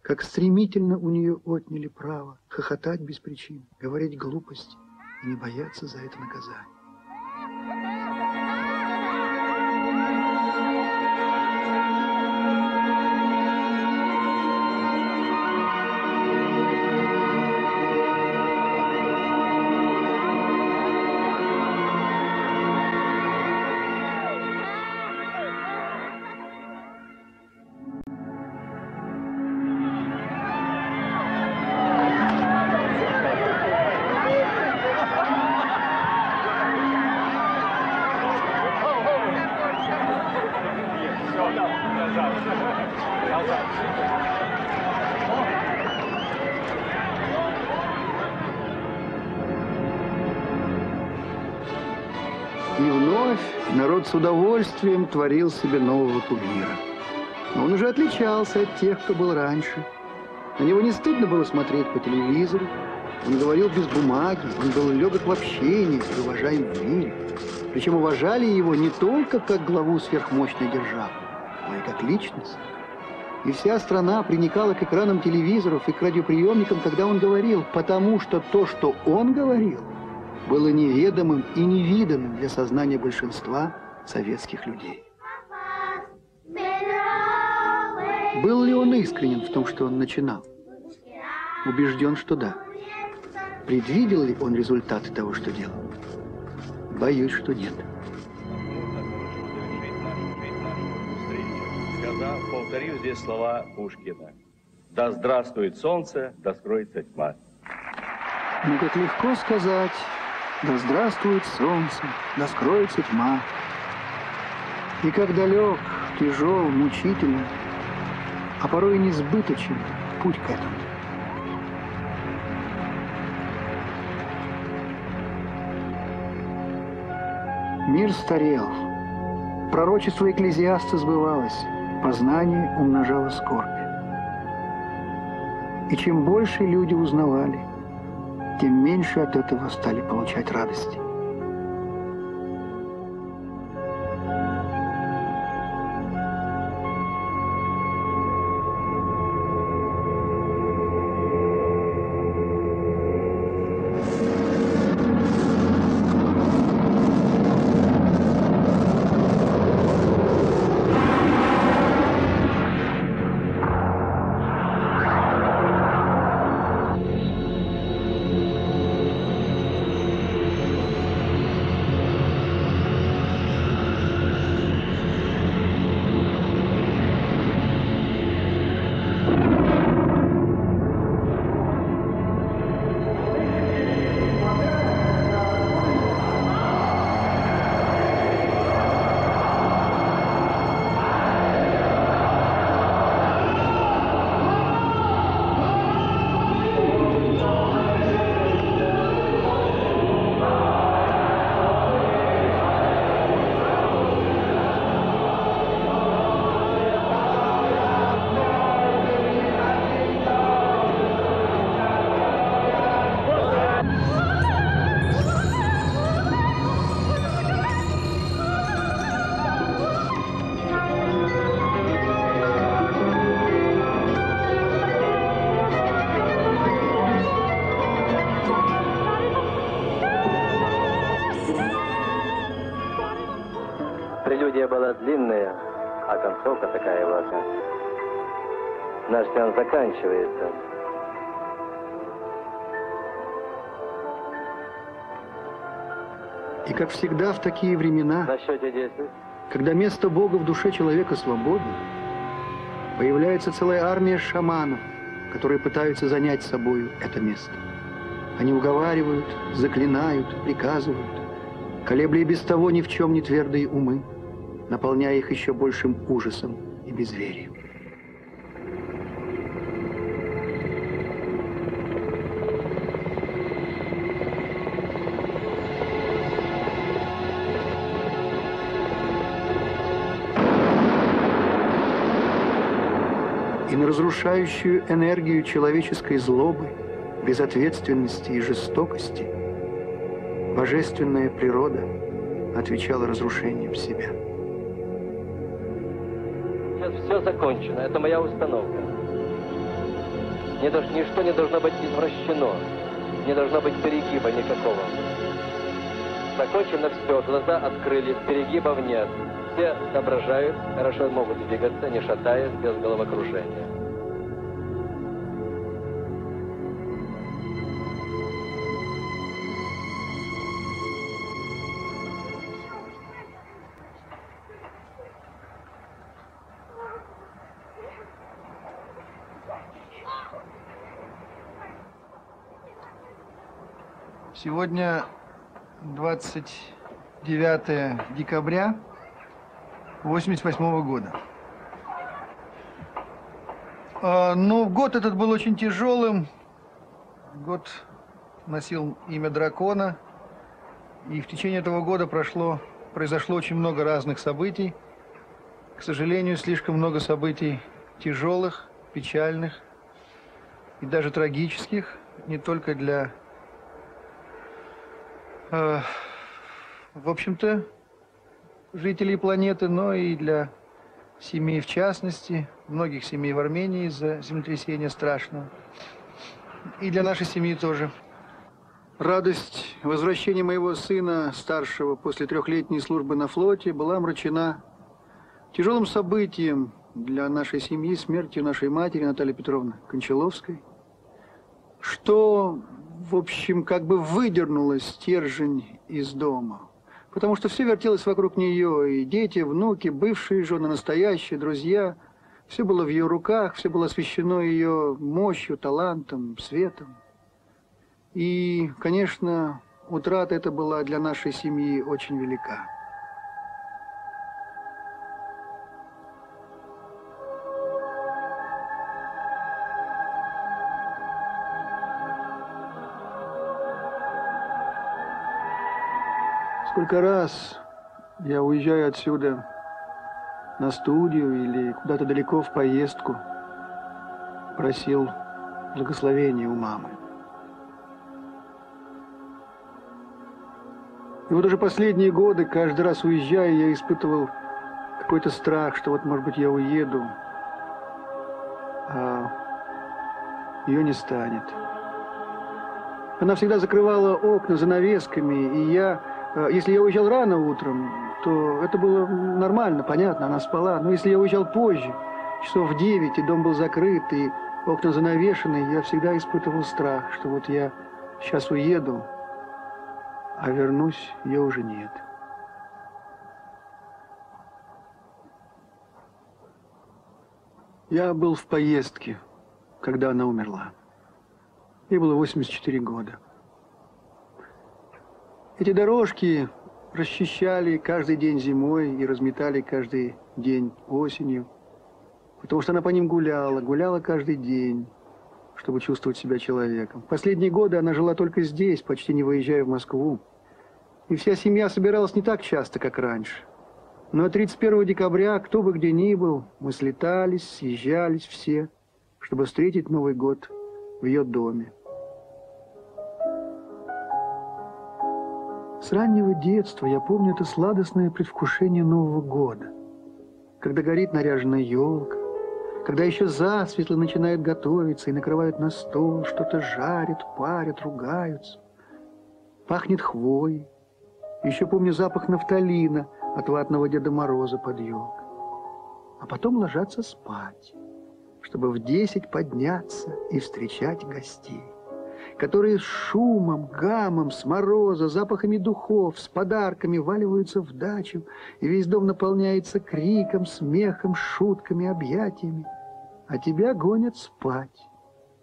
как стремительно у нее отняли право хохотать без причин, говорить глупости и не бояться за это наказание. Удовольствием творил себе нового кумира. Но он уже отличался от тех, кто был раньше. На него не стыдно было смотреть по телевизору. Он говорил без бумаги, он был легок в общении и уважаем в мире. Причем уважали его не только как главу сверхмощной державы, но и как личность. И вся страна приникала к экранам телевизоров и к радиоприемникам, когда он говорил, потому что то, что он говорил, было неведомым и невиданным для сознания большинства советских людей. Был ли он искренен в том, что он начинал? Убежден, что да. Предвидел ли он результаты того, что делал? Боюсь, что нет. Сказал, повторю здесь слова Пушкина. Да здравствует солнце, да скроется тьма. Ну, как легко сказать, да здравствует солнце, да скроется тьма. И как далек, тяжел, мучительный, а порой и несбыточен путь к этому. Мир старел. Пророчество Экклезиаста сбывалось. Познание умножало скорбь. И чем больше люди узнавали, тем меньше от этого стали получать радости. Как всегда в такие времена, На счете 10. когда место Бога в душе человека свободно, появляется целая армия шаманов, которые пытаются занять собою это место. Они уговаривают, заклинают, приказывают, колебля и без того ни в чем не твердые умы, наполняя их еще большим ужасом и безверием. Разрушающую энергию человеческой злобы, безответственности и жестокости божественная природа отвечала разрушением себя. Сейчас все закончено. Это моя установка. Не ничто не должно быть извращено. Не должно быть перегиба никакого. Закончено все. Глаза открылись, перегибов нет. Все соображают, хорошо могут двигаться, не шатаясь, без головокружения. Сегодня 29 декабря 88 года. А, ну, год этот был очень тяжелым. Год носил имя дракона. И в течение этого года прошло, произошло очень много разных событий. К сожалению, слишком много событий тяжелых, печальных и даже трагических, не только для, э, в общем-то, жителей планеты, но и для семей в частности, многих семей в Армении из-за землетрясения страшного. И для нашей семьи тоже. Радость возвращения моего сына, старшего, после трехлетней службы на флоте, была омрачена тяжелым событием для нашей семьи, смертью нашей матери Натальи Петровны Кончаловской, что, в общем, как бы выдернуло стержень из дома. Потому что все вертелось вокруг нее, и дети, внуки, бывшие жены, настоящие, друзья. Все было в ее руках, все было освещено ее мощью, талантом, светом. И, конечно, утрата эта была для нашей семьи очень велика. Сколько раз я уезжаю отсюда на студию или куда-то далеко в поездку, просил благословения у мамы. И вот уже последние годы, каждый раз уезжая, я испытывал какой-то страх, что вот, может быть, я уеду, а ее не станет. Она всегда закрывала окна занавесками, и я если я уезжал рано утром, то это было нормально, понятно, она спала. Но если я уезжал позже, часов в девять, и дом был закрыт, и окна занавешены, я всегда испытывал страх, что вот я сейчас уеду, а вернусь ее уже нет. Я был в поездке, когда она умерла. Ей было 84 года. Эти дорожки расчищали каждый день зимой и разметали каждый день осенью, потому что она по ним гуляла, гуляла каждый день, чтобы чувствовать себя человеком. Последние годы она жила только здесь, почти не выезжая в Москву. И вся семья собиралась не так часто, как раньше. Но 31 декабря, кто бы где ни был, мы слетались, съезжались все, чтобы встретить Новый год в ее доме. С раннего детства я помню это сладостное предвкушение Нового года, когда горит наряженная елка, когда еще засветло начинают готовиться и накрывают на стол, что-то жарят, парят, ругаются. Пахнет хвой. Еще помню запах нафталина от ватного Деда Мороза под елкой. А потом ложатся спать, чтобы в десять подняться и встречать гостей которые с шумом, гамом, с мороза, запахами духов, с подарками валиваются в дачу, и весь дом наполняется криком, смехом, шутками, объятиями. А тебя гонят спать,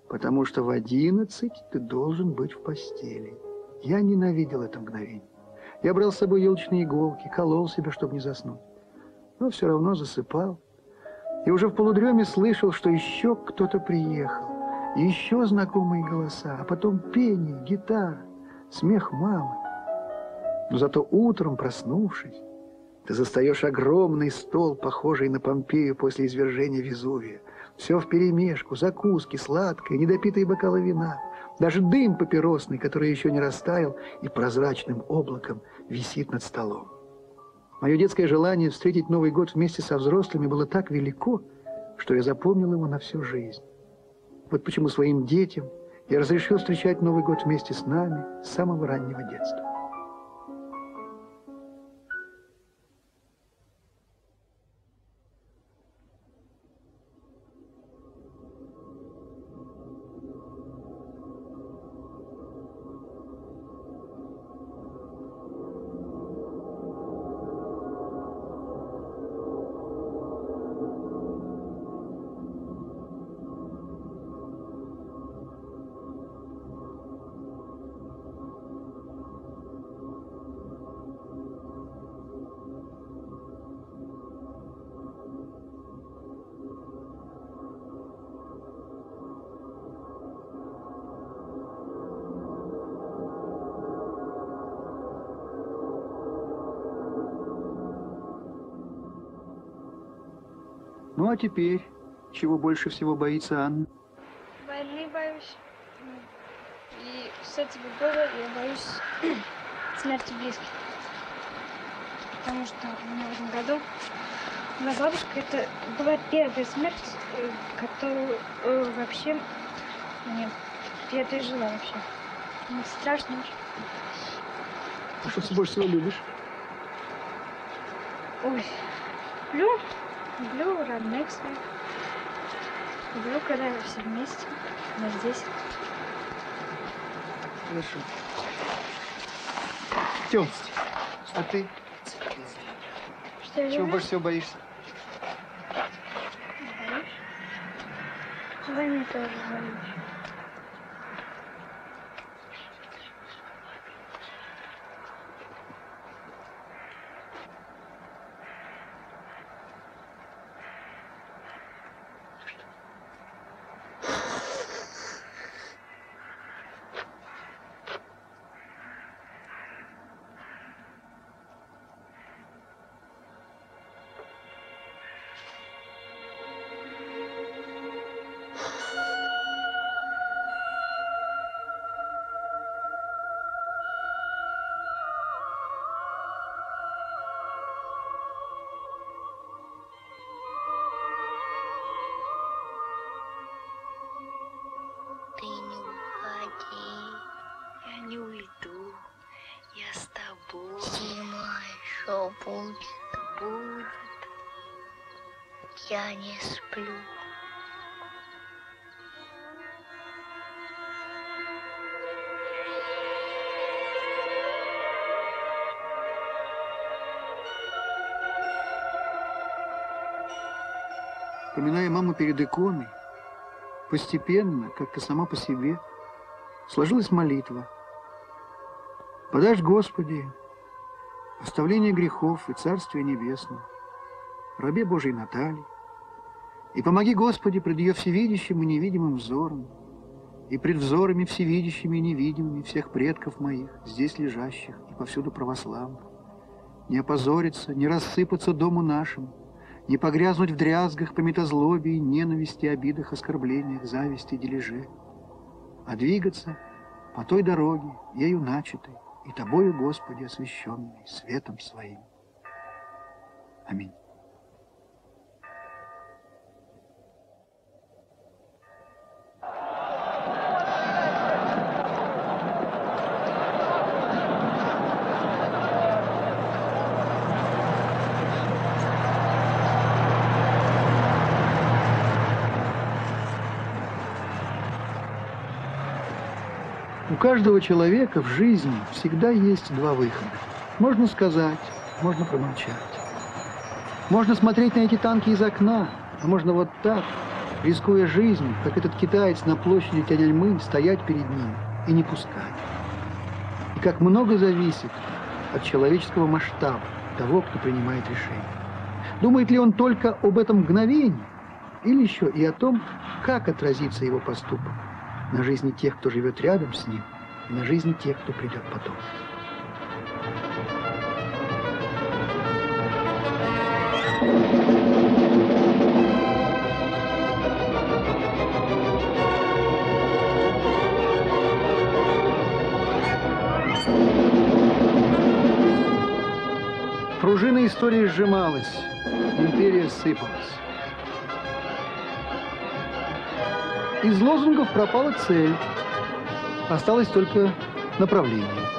потому что в одиннадцать ты должен быть в постели. Я ненавидел это мгновение. Я брал с собой елочные иголки, колол себя, чтобы не заснуть. Но все равно засыпал. И уже в полудреме слышал, что еще кто-то приехал. Еще знакомые голоса, а потом пение, гитара, смех мамы. Но зато утром, проснувшись, ты застаешь огромный стол, похожий на Помпею после извержения Везувия. Все вперемешку, закуски, сладкое, недопитые бокалы вина. Даже дым папиросный, который еще не растаял, и прозрачным облаком висит над столом. Мое детское желание встретить Новый год вместе со взрослыми было так велико, что я запомнил его на всю жизнь. Вот почему своим детям я разрешил встречать Новый год вместе с нами с самого раннего детства. Ну а теперь, чего больше всего боится Анна? Войны боюсь. И с этого года я боюсь [clears throat] смерти близких. Потому что у меня в этом году моя бабушка, это была первая смерть, э, которую э, вообще мне я пережила вообще. Мне страшно очень. А что ты больше всего любишь? Ой, люблю, люблю родных своих. Люблю, когда все вместе, мы здесь. Хорошо. Тем, а ты? Что я Чего люблю? больше всего боишься? Боюсь. Войны тоже боюсь. Я не сплю. Поминая маму перед иконой, постепенно, как-то сама по себе, сложилась молитва. «Подашь, Господи, оставление грехов и Царствие Небесное, рабе Божией Натальи, и помоги, Господи, пред ее всевидящим и невидимым взором, и пред взорами всевидящими и невидимыми всех предков моих, здесь лежащих и повсюду православных, не опозориться, не рассыпаться дому нашему, не погрязнуть в дрязгах, пометозлобии, ненависти, обидах, оскорблениях, зависти, дележе, а двигаться по той дороге, ею начатой, и Тобою, Господи, освященной, светом Своим. Аминь. Каждого человека в жизни всегда есть два выхода. Можно сказать, можно промолчать. Можно смотреть на эти танки из окна, а можно вот так, рискуя жизнью, как этот китаец на площади Тяньаньмынь, стоять перед ним и не пускать. И как много зависит от человеческого масштаба того, кто принимает решение. Думает ли он только об этом мгновении, или еще и о том, как отразится его поступок на жизни тех, кто живет рядом с ним, и на жизни тех, кто придет потом. Пружина истории сжималась, империя сыпалась. Из лозунгов пропала цель. Осталось только направление.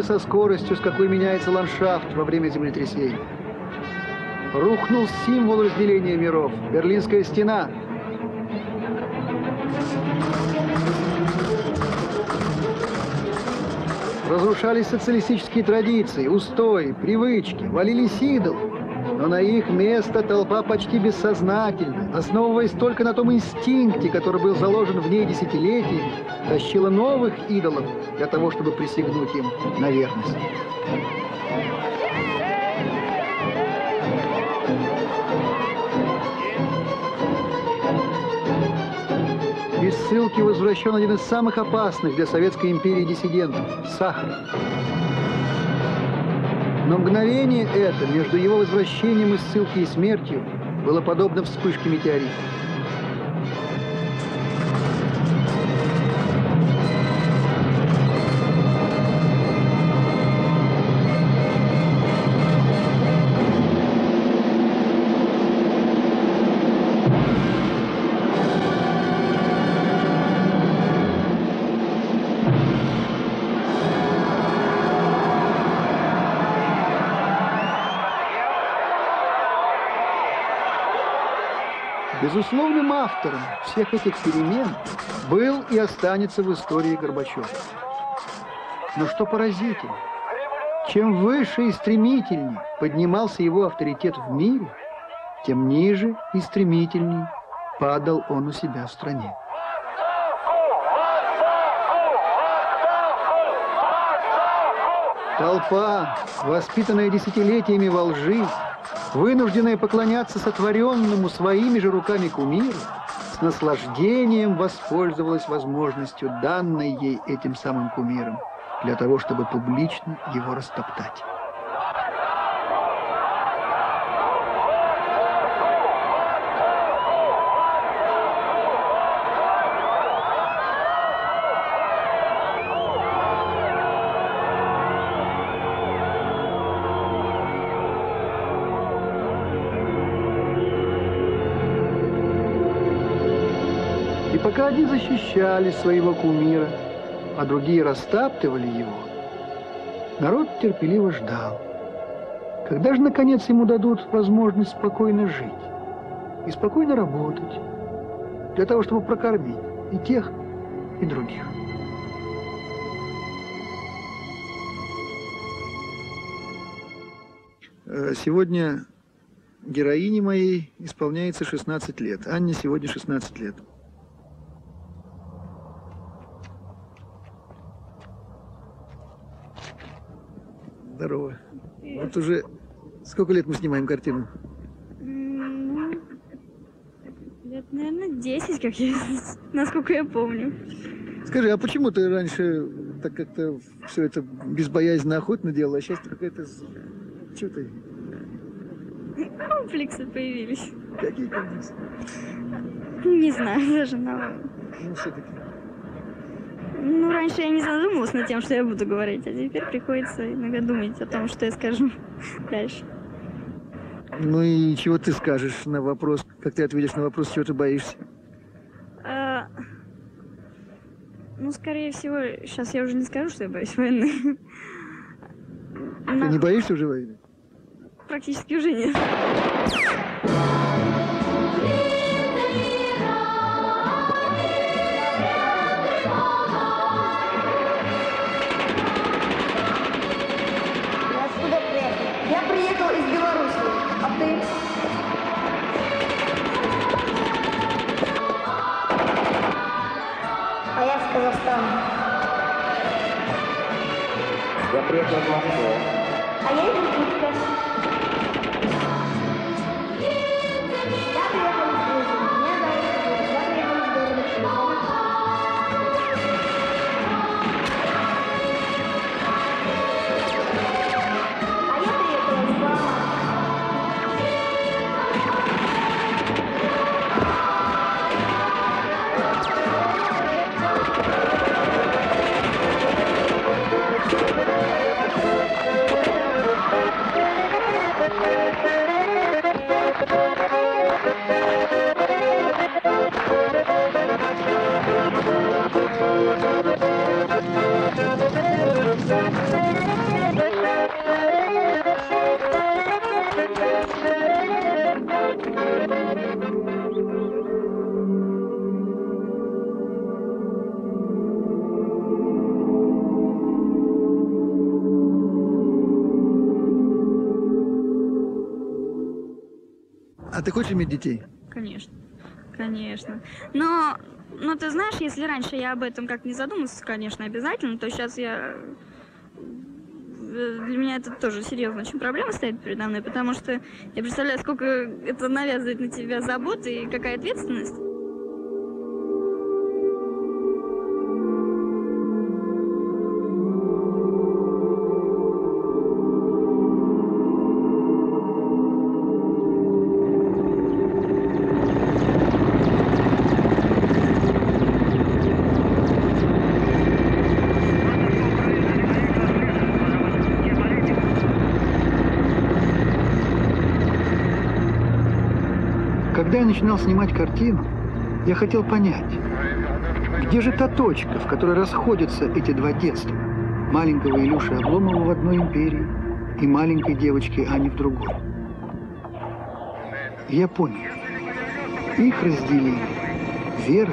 Менялся со скоростью, с какой меняется ландшафт во время землетрясения. Рухнул символ разделения миров – Берлинская стена. разрушались социалистические традиции, устои, привычки, валились идолы. Но на их место толпа почти бессознательно, основываясь только на том инстинкте, который был заложен в ней десятилетиями, тащила новых идолов для того, чтобы присягнуть им на верность. Из ссылки возвращен один из самых опасных для Советской империи диссидентов – Сахаров. Но мгновение это между его возвращением из ссылки и смертью было подобно вспышке метеорита. Безусловным автором всех этих перемен был и останется в истории Горбачев. Но что поразительно, чем выше и стремительнее поднимался его авторитет в мире, тем ниже и стремительней падал он у себя в стране. Толпа, воспитанная десятилетиями во лжи, вынужденная поклоняться сотворенному своими же руками кумиру, с наслаждением воспользовалась возможностью, данной ей этим самым кумиром, для того, чтобы публично его растоптать. Одни защищали своего кумира, а другие растаптывали его, народ терпеливо ждал. Когда же, наконец, ему дадут возможность спокойно жить и спокойно работать, для того, чтобы прокормить и тех, и других. Э, Сегодня героине моей исполняется 16 лет. Анне сегодня 16 лет. Здорово. Вот уже сколько лет мы снимаем картину? Ну, лет, наверное, 10, как я, [laughs] насколько я помню. Скажи, а почему ты раньше так как-то все это безбоязненно охотно делала, а сейчас какая-то... Чего ты? Комплексы появились. Какие комплексы? Не знаю [laughs] даже, но... Ну, все-таки. Ну, раньше я не задумывалась над тем, что я буду говорить, а теперь приходится иногда думать о том, что я скажу [laughs] дальше. Ну и чего ты скажешь на вопрос, как ты ответишь на вопрос, чего ты боишься? А, ну, скорее всего, сейчас я уже не скажу, что я боюсь войны. Ты не боишься уже войны? Практически уже нет. Я приехал из А ты хочешь иметь детей? Конечно, конечно. Но, но ты знаешь, если раньше я об этом как не задумывалась, конечно, обязательно, то сейчас я... э, Для меня это тоже серьезная очень проблема стоит передо мной, потому что я представляю, сколько это навязывает на тебя заботы и какая ответственность. Начинал снимать картину, я хотел понять, где же та точка, в которой расходятся эти два детства? Маленького Илюши Обломова в одной империи и маленькой девочки Ани в другой. Я понял, их разделили вера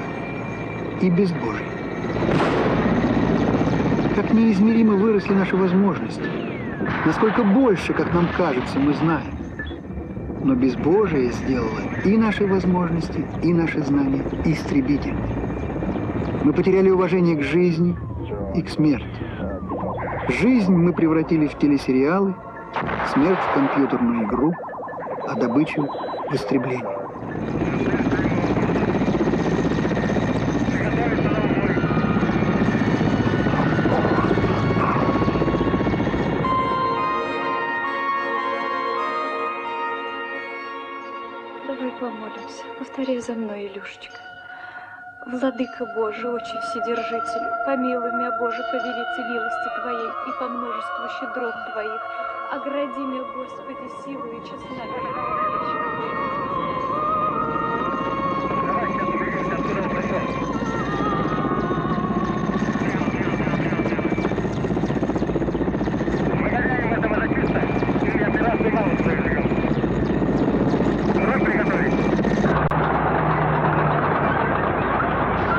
и безбожие. Как неизмеримо выросли наши возможности. Насколько больше, как нам кажется, мы знаем. Но безбожие сделало и наши возможности, и наши знания истребительными. Мы потеряли уважение к жизни и к смерти. Жизнь мы превратили в телесериалы, смерть в компьютерную игру, а добычу в истребление. За мной, Илюшечка. Владыка Божий, очень вседержитель, помилуй меня, Боже, по велице милости Твоей и по множеству щедрот Твоих. Огради меня, Господи, силу и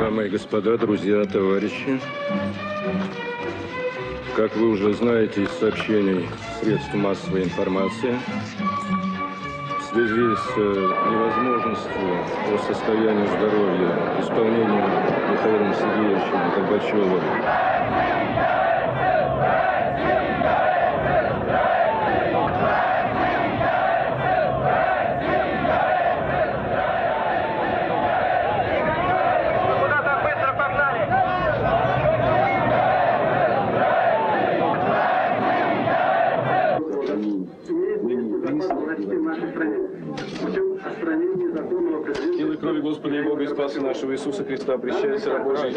Дамы и господа, друзья, товарищи, как вы уже знаете из сообщений средств массовой информации, в связи с э, невозможностью по состоянию здоровья исполнения Михаилом Сергеевичем Горбачевым Спаса нашего Иисуса Христа раб Божий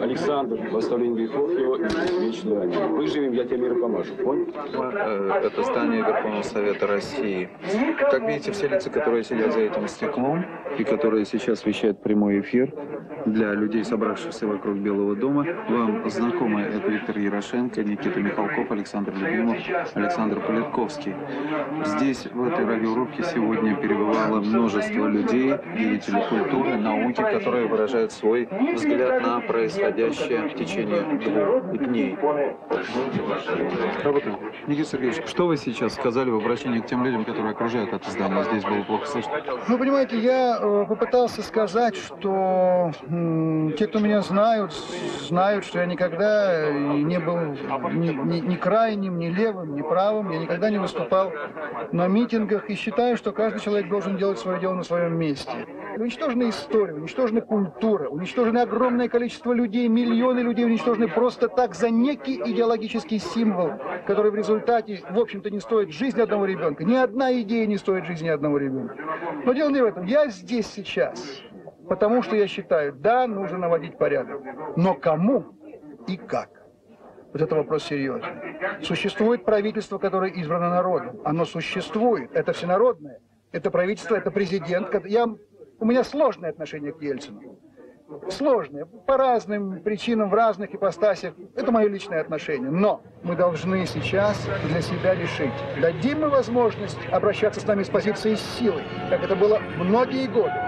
Александр, в оставлении грехов его и вечную аминь. Выживем, я тебе мир помажу. Понял? Э, это здание Верховного Совета России. Как видите, все лица, которые сидят за этим стеклом и которые сейчас вещают прямой эфир для людей, собравшихся вокруг Белого дома, вам знакомы это Виктор Ярошенко, Никита Михалков, Александр Любимов, Александр Политковский. Здесь, в этой радиорубке, сегодня перебывало множество людей, деятелей культуры, науки, которые выражают свой взгляд на происходящее в течение двух дней. Никита Сергеевич, что вы сейчас сказали в обращении к тем людям, которые окружают это здание? Здесь было плохо слышно. Ну, понимаете, я э, попытался сказать, что те, кто меня знают, знают, что я никогда не был ни, ни- ни крайним, ни левым, ни правым. Я никогда не выступал на митингах и считаю, что каждый человек должен делать свое дело на своем месте. Уничтожена история, уничтожена культура, уничтожено огромное количество людей, миллионы людей уничтожены просто так за некий идеологический символ, который в результате, в общем-то, не стоит жизни одного ребенка. Ни одна идея не стоит жизни одного ребенка. Но дело не в этом. Я здесь сейчас, потому что я считаю, да, нужно наводить порядок. Но кому и как? Вот это вопрос серьезный. Существует правительство, которое избрано народом. Оно существует. Это всенародное. Это правительство, это президент. Я, у меня сложное отношение к Ельцину. Сложное. По разным причинам, в разных ипостасях. Это мое личное отношение. Но мы должны сейчас для себя решить, дадим мы возможность обращаться с нами с позиции силы, как это было многие годы.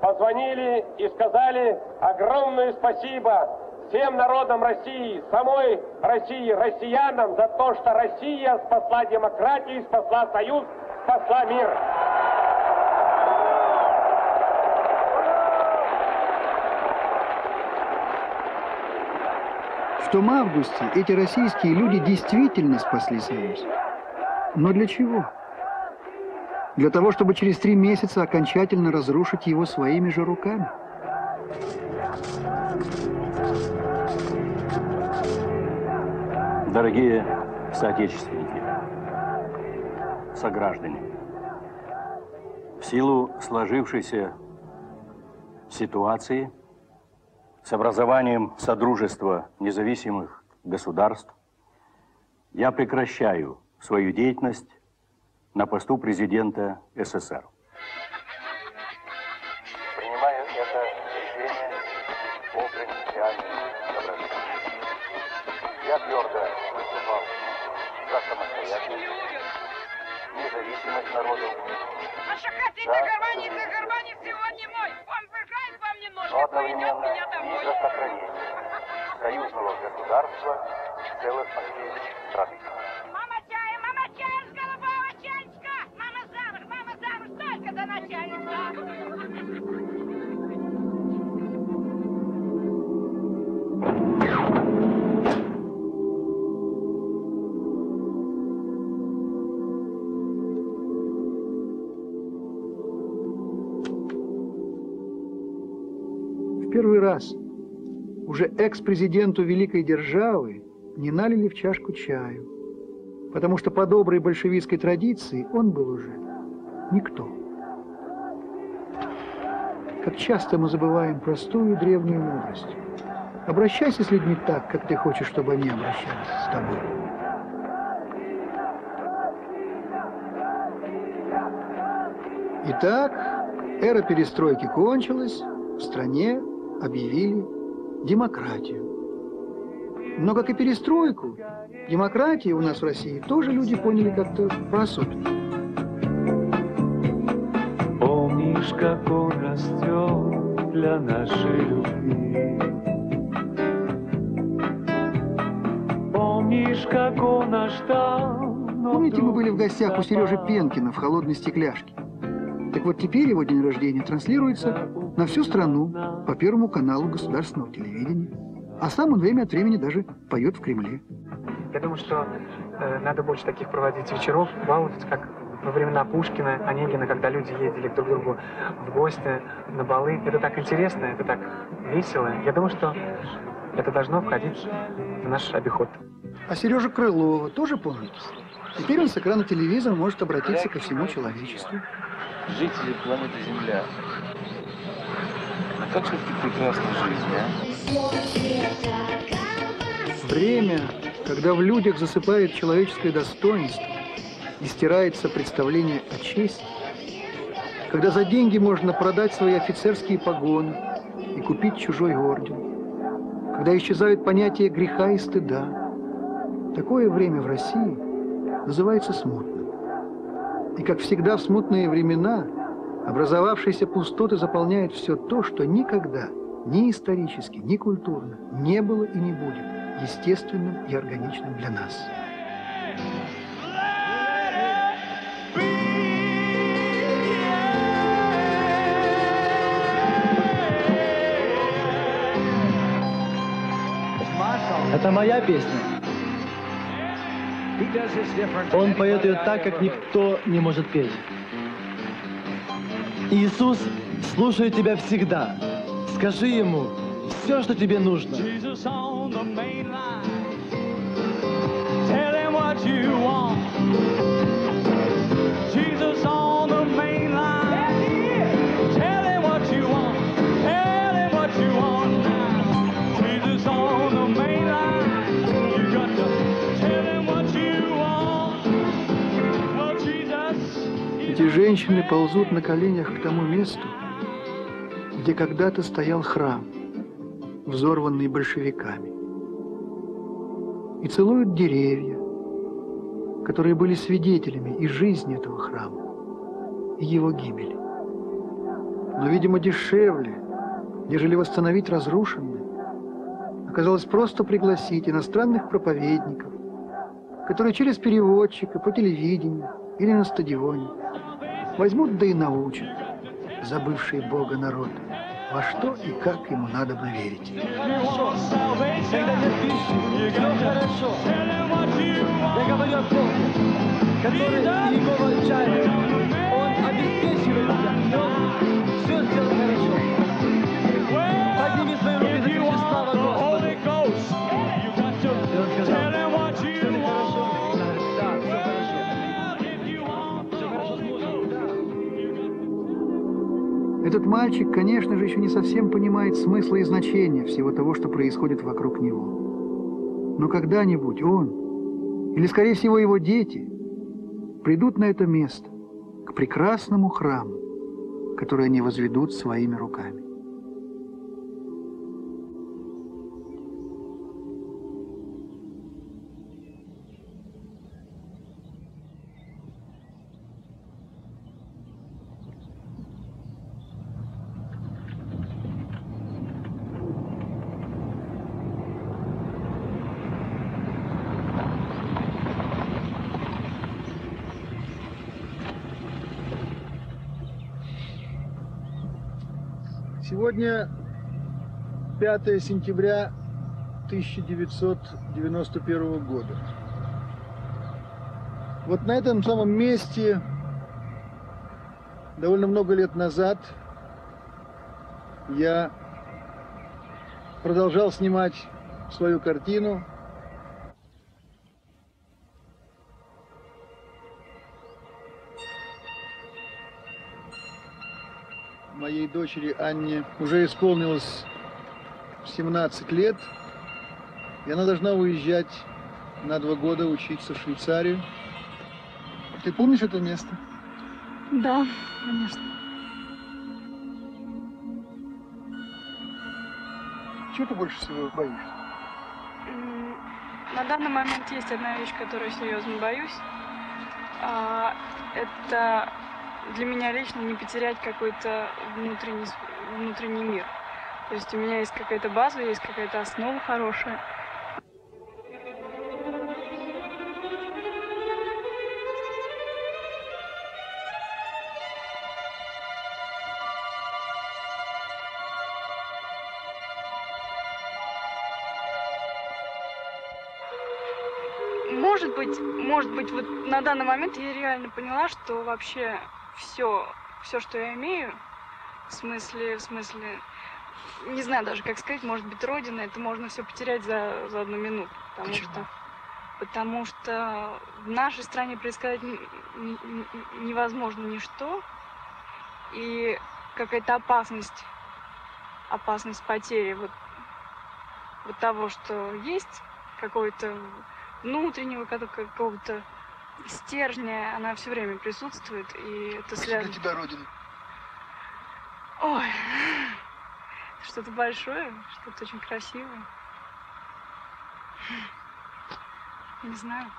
позвонили и сказали огромное спасибо всем народам России, самой России, россиянам за то, что Россия спасла демократию, спасла союз, спасла мир. В том августе эти российские люди действительно спасли Союз. Но для чего? Для того, чтобы через три месяца окончательно разрушить его своими же руками. Дорогие соотечественники, сограждане, в силу сложившейся ситуации с образованием Содружества независимых государств я прекращаю свою деятельность на посту президента СССР. Принимаю это решение по принципиальным соображениям. Я твердо выступал за самостоятельность, независимость народа. Хотите горбанить, и горбанить сегодня мой. Он пырхает вам немножко, но поведет одновременно меня и домой. за сохранение союзного государства целостности страны. Первый раз уже экс-президенту великой державы не налили в чашку чаю, потому что по доброй большевистской традиции он был уже никто. Часто мы забываем простую древнюю мудрость. Обращайся с людьми так, как ты хочешь, чтобы они обращались с тобой. Итак, эра перестройки кончилась, в стране объявили демократию. Но, как и перестройку, демократии у нас в России тоже люди поняли как-то по-особенному. Помнишь, как он растет для нашей любви? Помнишь, как он наш ждал? Помните, мы были в гостях у Сережи Пенкина в холодной стекляшке? Так вот теперь его день рождения транслируется на всю страну по Первому каналу государственного телевидения. А сам он время от времени даже поет в Кремле. Я думаю, что э, надо больше таких проводить вечеров, балов, как во времена Пушкина, Онегина, когда люди ездили друг к другу в гости, на балы. Это так интересно, это так весело. Я думаю, что это должно входить в наш обиход. А Сережа Крылова тоже помните? Теперь он с экрана телевизора может обратиться ко всему человечеству. Жители планеты Земля. А как же ты прекрасна жизнь, а? Время, когда в людях засыпает человеческое достоинство и стирается представление о чести, когда за деньги можно продать свои офицерские погоны и купить чужой орден, когда исчезают понятия греха и стыда. Такое время в России называется смутным. И, как всегда в смутные времена, образовавшиеся пустоты заполняют все то, что никогда ни исторически, ни культурно не было и не будет естественным и органичным для нас. Это моя песня. Он поет ее так, как никто не может петь. Иисус слушает тебя всегда. Скажи ему все, что тебе нужно. Tell him what you want. Женщины ползут на коленях к тому месту, где когда-то стоял храм, взорванный большевиками. и целуют деревья, которые были свидетелями и жизни этого храма, и его гибели. Но, видимо, дешевле, нежели восстановить разрушенное, оказалось просто пригласить иностранных проповедников, которые через переводчика по телевидению или на стадионе возьмут да и научат забывший Бога народ, во что и как ему надо бы верить. Когда нет пищи, все хорошо. Я говорю о Боге, который Иегова Джайре. Он обеспечивает тебя, он все сделал хорошо. Подними свои руки, Этот мальчик, конечно же, еще не совсем понимает смысла и значения всего того, что происходит вокруг него. Но когда-нибудь он, или, скорее всего, его дети, придут на это место, к прекрасному храму, который они возведут своими руками. Сегодня 5 сентября 1991 года. Вот на этом самом месте довольно много лет назад я продолжал снимать свою картину моей дочери Анне уже исполнилось 17 лет, и она должна уезжать на два года учиться в Швейцарию. Ты помнишь это место? Да, конечно. Чего ты больше всего боишься? На данный момент есть одна вещь, которую серьезно боюсь. А, это для меня лично не потерять какой-то внутренний, внутренний мир. То есть у меня есть какая-то база, есть какая-то основа хорошая. Может быть, может быть, вот на данный момент я реально поняла, что вообще все, все, что я имею, в смысле, в смысле, не знаю даже, как сказать, может быть, Родина, это можно все потерять за, за одну минуту. Потому Почему? что потому что в нашей стране происходить невозможно ничто, и какая-то опасность, опасность потери вот, вот того, что есть, какой-то внутреннего какого- какого-то стержня, она все время присутствует, и это Для связано... тебя Родина. Ой, [laughs] что-то большое, что-то очень красивое. Не знаю.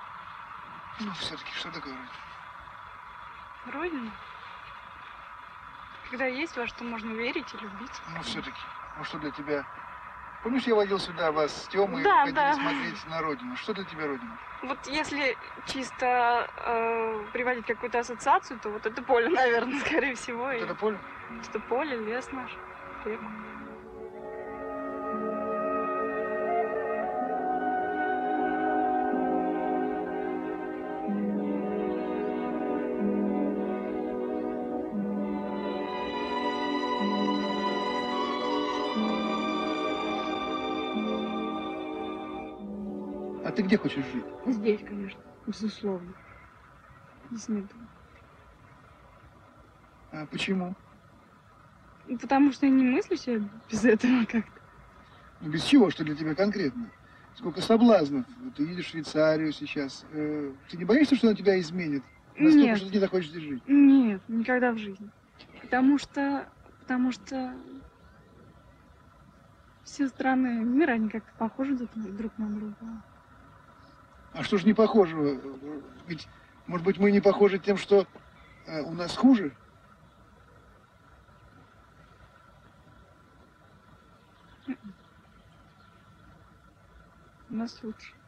Ну, все-таки, что такое Родина? Родина. Когда есть во что можно верить и любить. Ну, все-таки. Ну, что для тебя... Помнишь, я водил сюда вас с Тёмой, Да, ходили да. смотреть на Родину. Что для тебя Родина? Вот если чисто э, приводить какую-то ассоциацию, то вот это поле, [laughs] наверное, скорее всего. Вот и- это поле? Это поле, лес наш, реку. Где хочешь жить? Здесь, конечно, безусловно. Здесь нет. А почему? Ну, Потому что я не мыслю себе без этого как-то. Ну, без чего, что для тебя конкретно? Сколько соблазнов. Ты едешь в Швейцарию сейчас. Э, ты не боишься, что она тебя изменит? Настолько, Нет. что ты не захочешь здесь жить? Нет, никогда в жизни. Потому что, потому что все страны мира, они как-то похожи друг на друга. А что ж не похоже? Ведь, может быть, мы не похожи тем, что э, у нас хуже? У нас лучше.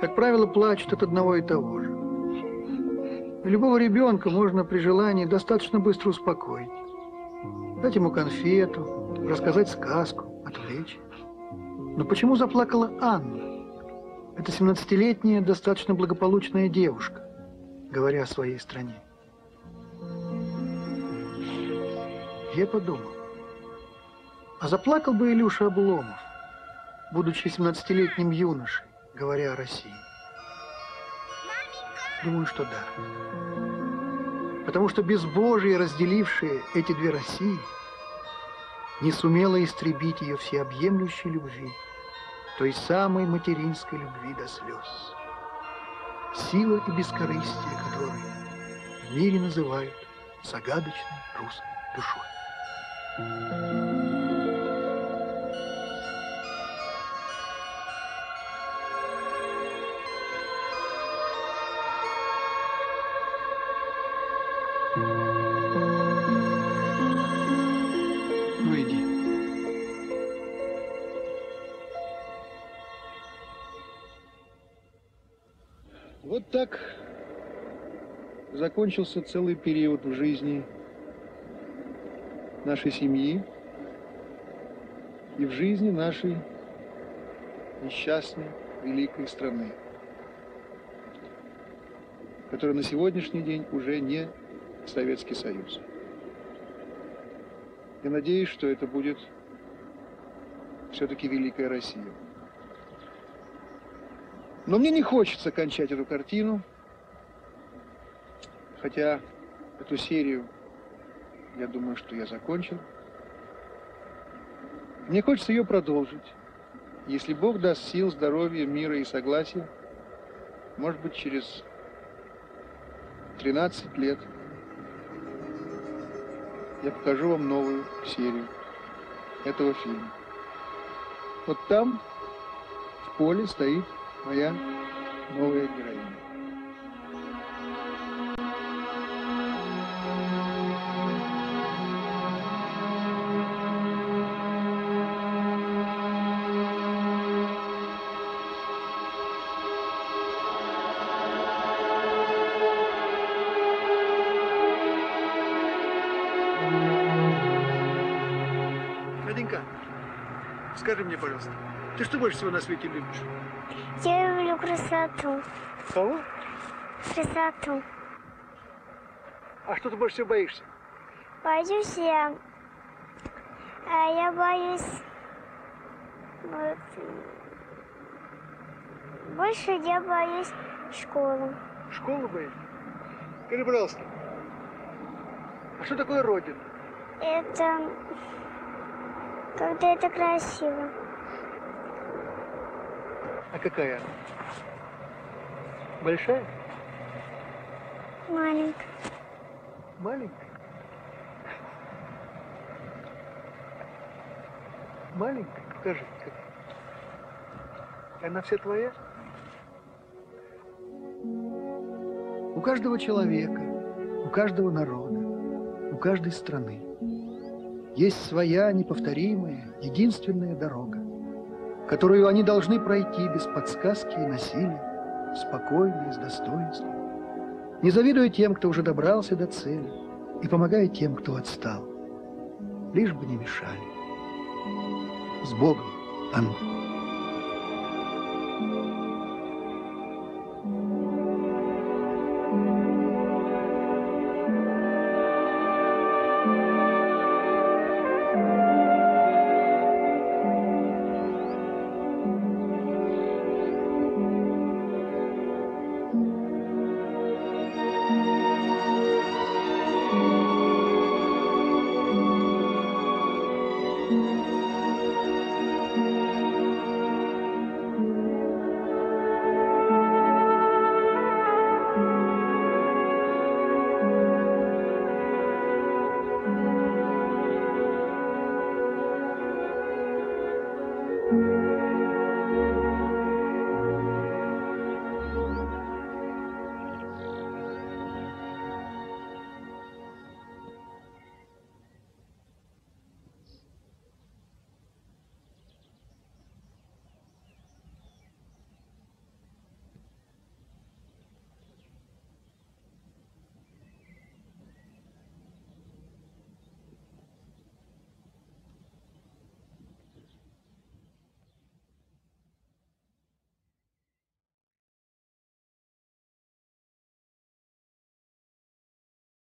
Как правило, плачут от одного и того же. Любого ребенка можно при желании достаточно быстро успокоить. Дать ему конфету, рассказать сказку, отвлечь. Но почему заплакала Анна? Это 17-летняя, достаточно благополучная девушка, говоря о своей стране. Я подумал, а заплакал бы Илюша Обломов, будучи 17-летним юношей, говоря о России? Думаю, что да. Потому что безбожие, разделившее эти две России, не сумело истребить ее всеобъемлющей любви, той самой материнской любви до слез. Сила и бескорыстие которой в мире называют загадочной русской душой. Закончился целый период в жизни нашей семьи и в жизни нашей несчастной великой страны, которая на сегодняшний день уже не Советский Союз. Я надеюсь, что это будет все-таки Великая Россия. Но мне не хочется кончать эту картину, хотя эту серию, я думаю, что я закончил. Мне хочется ее продолжить. Если Бог даст сил, здоровья, мира и согласия, может быть, через 13 лет я покажу вам новую серию этого фильма. Вот там, в поле, стоит моя новая героиня. Скажи мне, пожалуйста, ты что больше всего на свете любишь? Я люблю красоту. Кого? Красоту. А что ты больше всего боишься? Боюсь я. А я боюсь. Вот. Больше я боюсь школы. Школу боишься? Пожалуйста, а что такое Родина? Это когда это красиво. А какая она? Большая? Маленькая. Маленькая? Маленькая? Покажи. Она вся твоя? У каждого человека, у каждого народа, у каждой страны есть своя неповторимая, единственная дорога, которую они должны пройти без подсказки и насилия, спокойно и с достоинством, не завидуя тем, кто уже добрался до цели, и помогая тем, кто отстал, лишь бы не мешали. С Богом, Анна.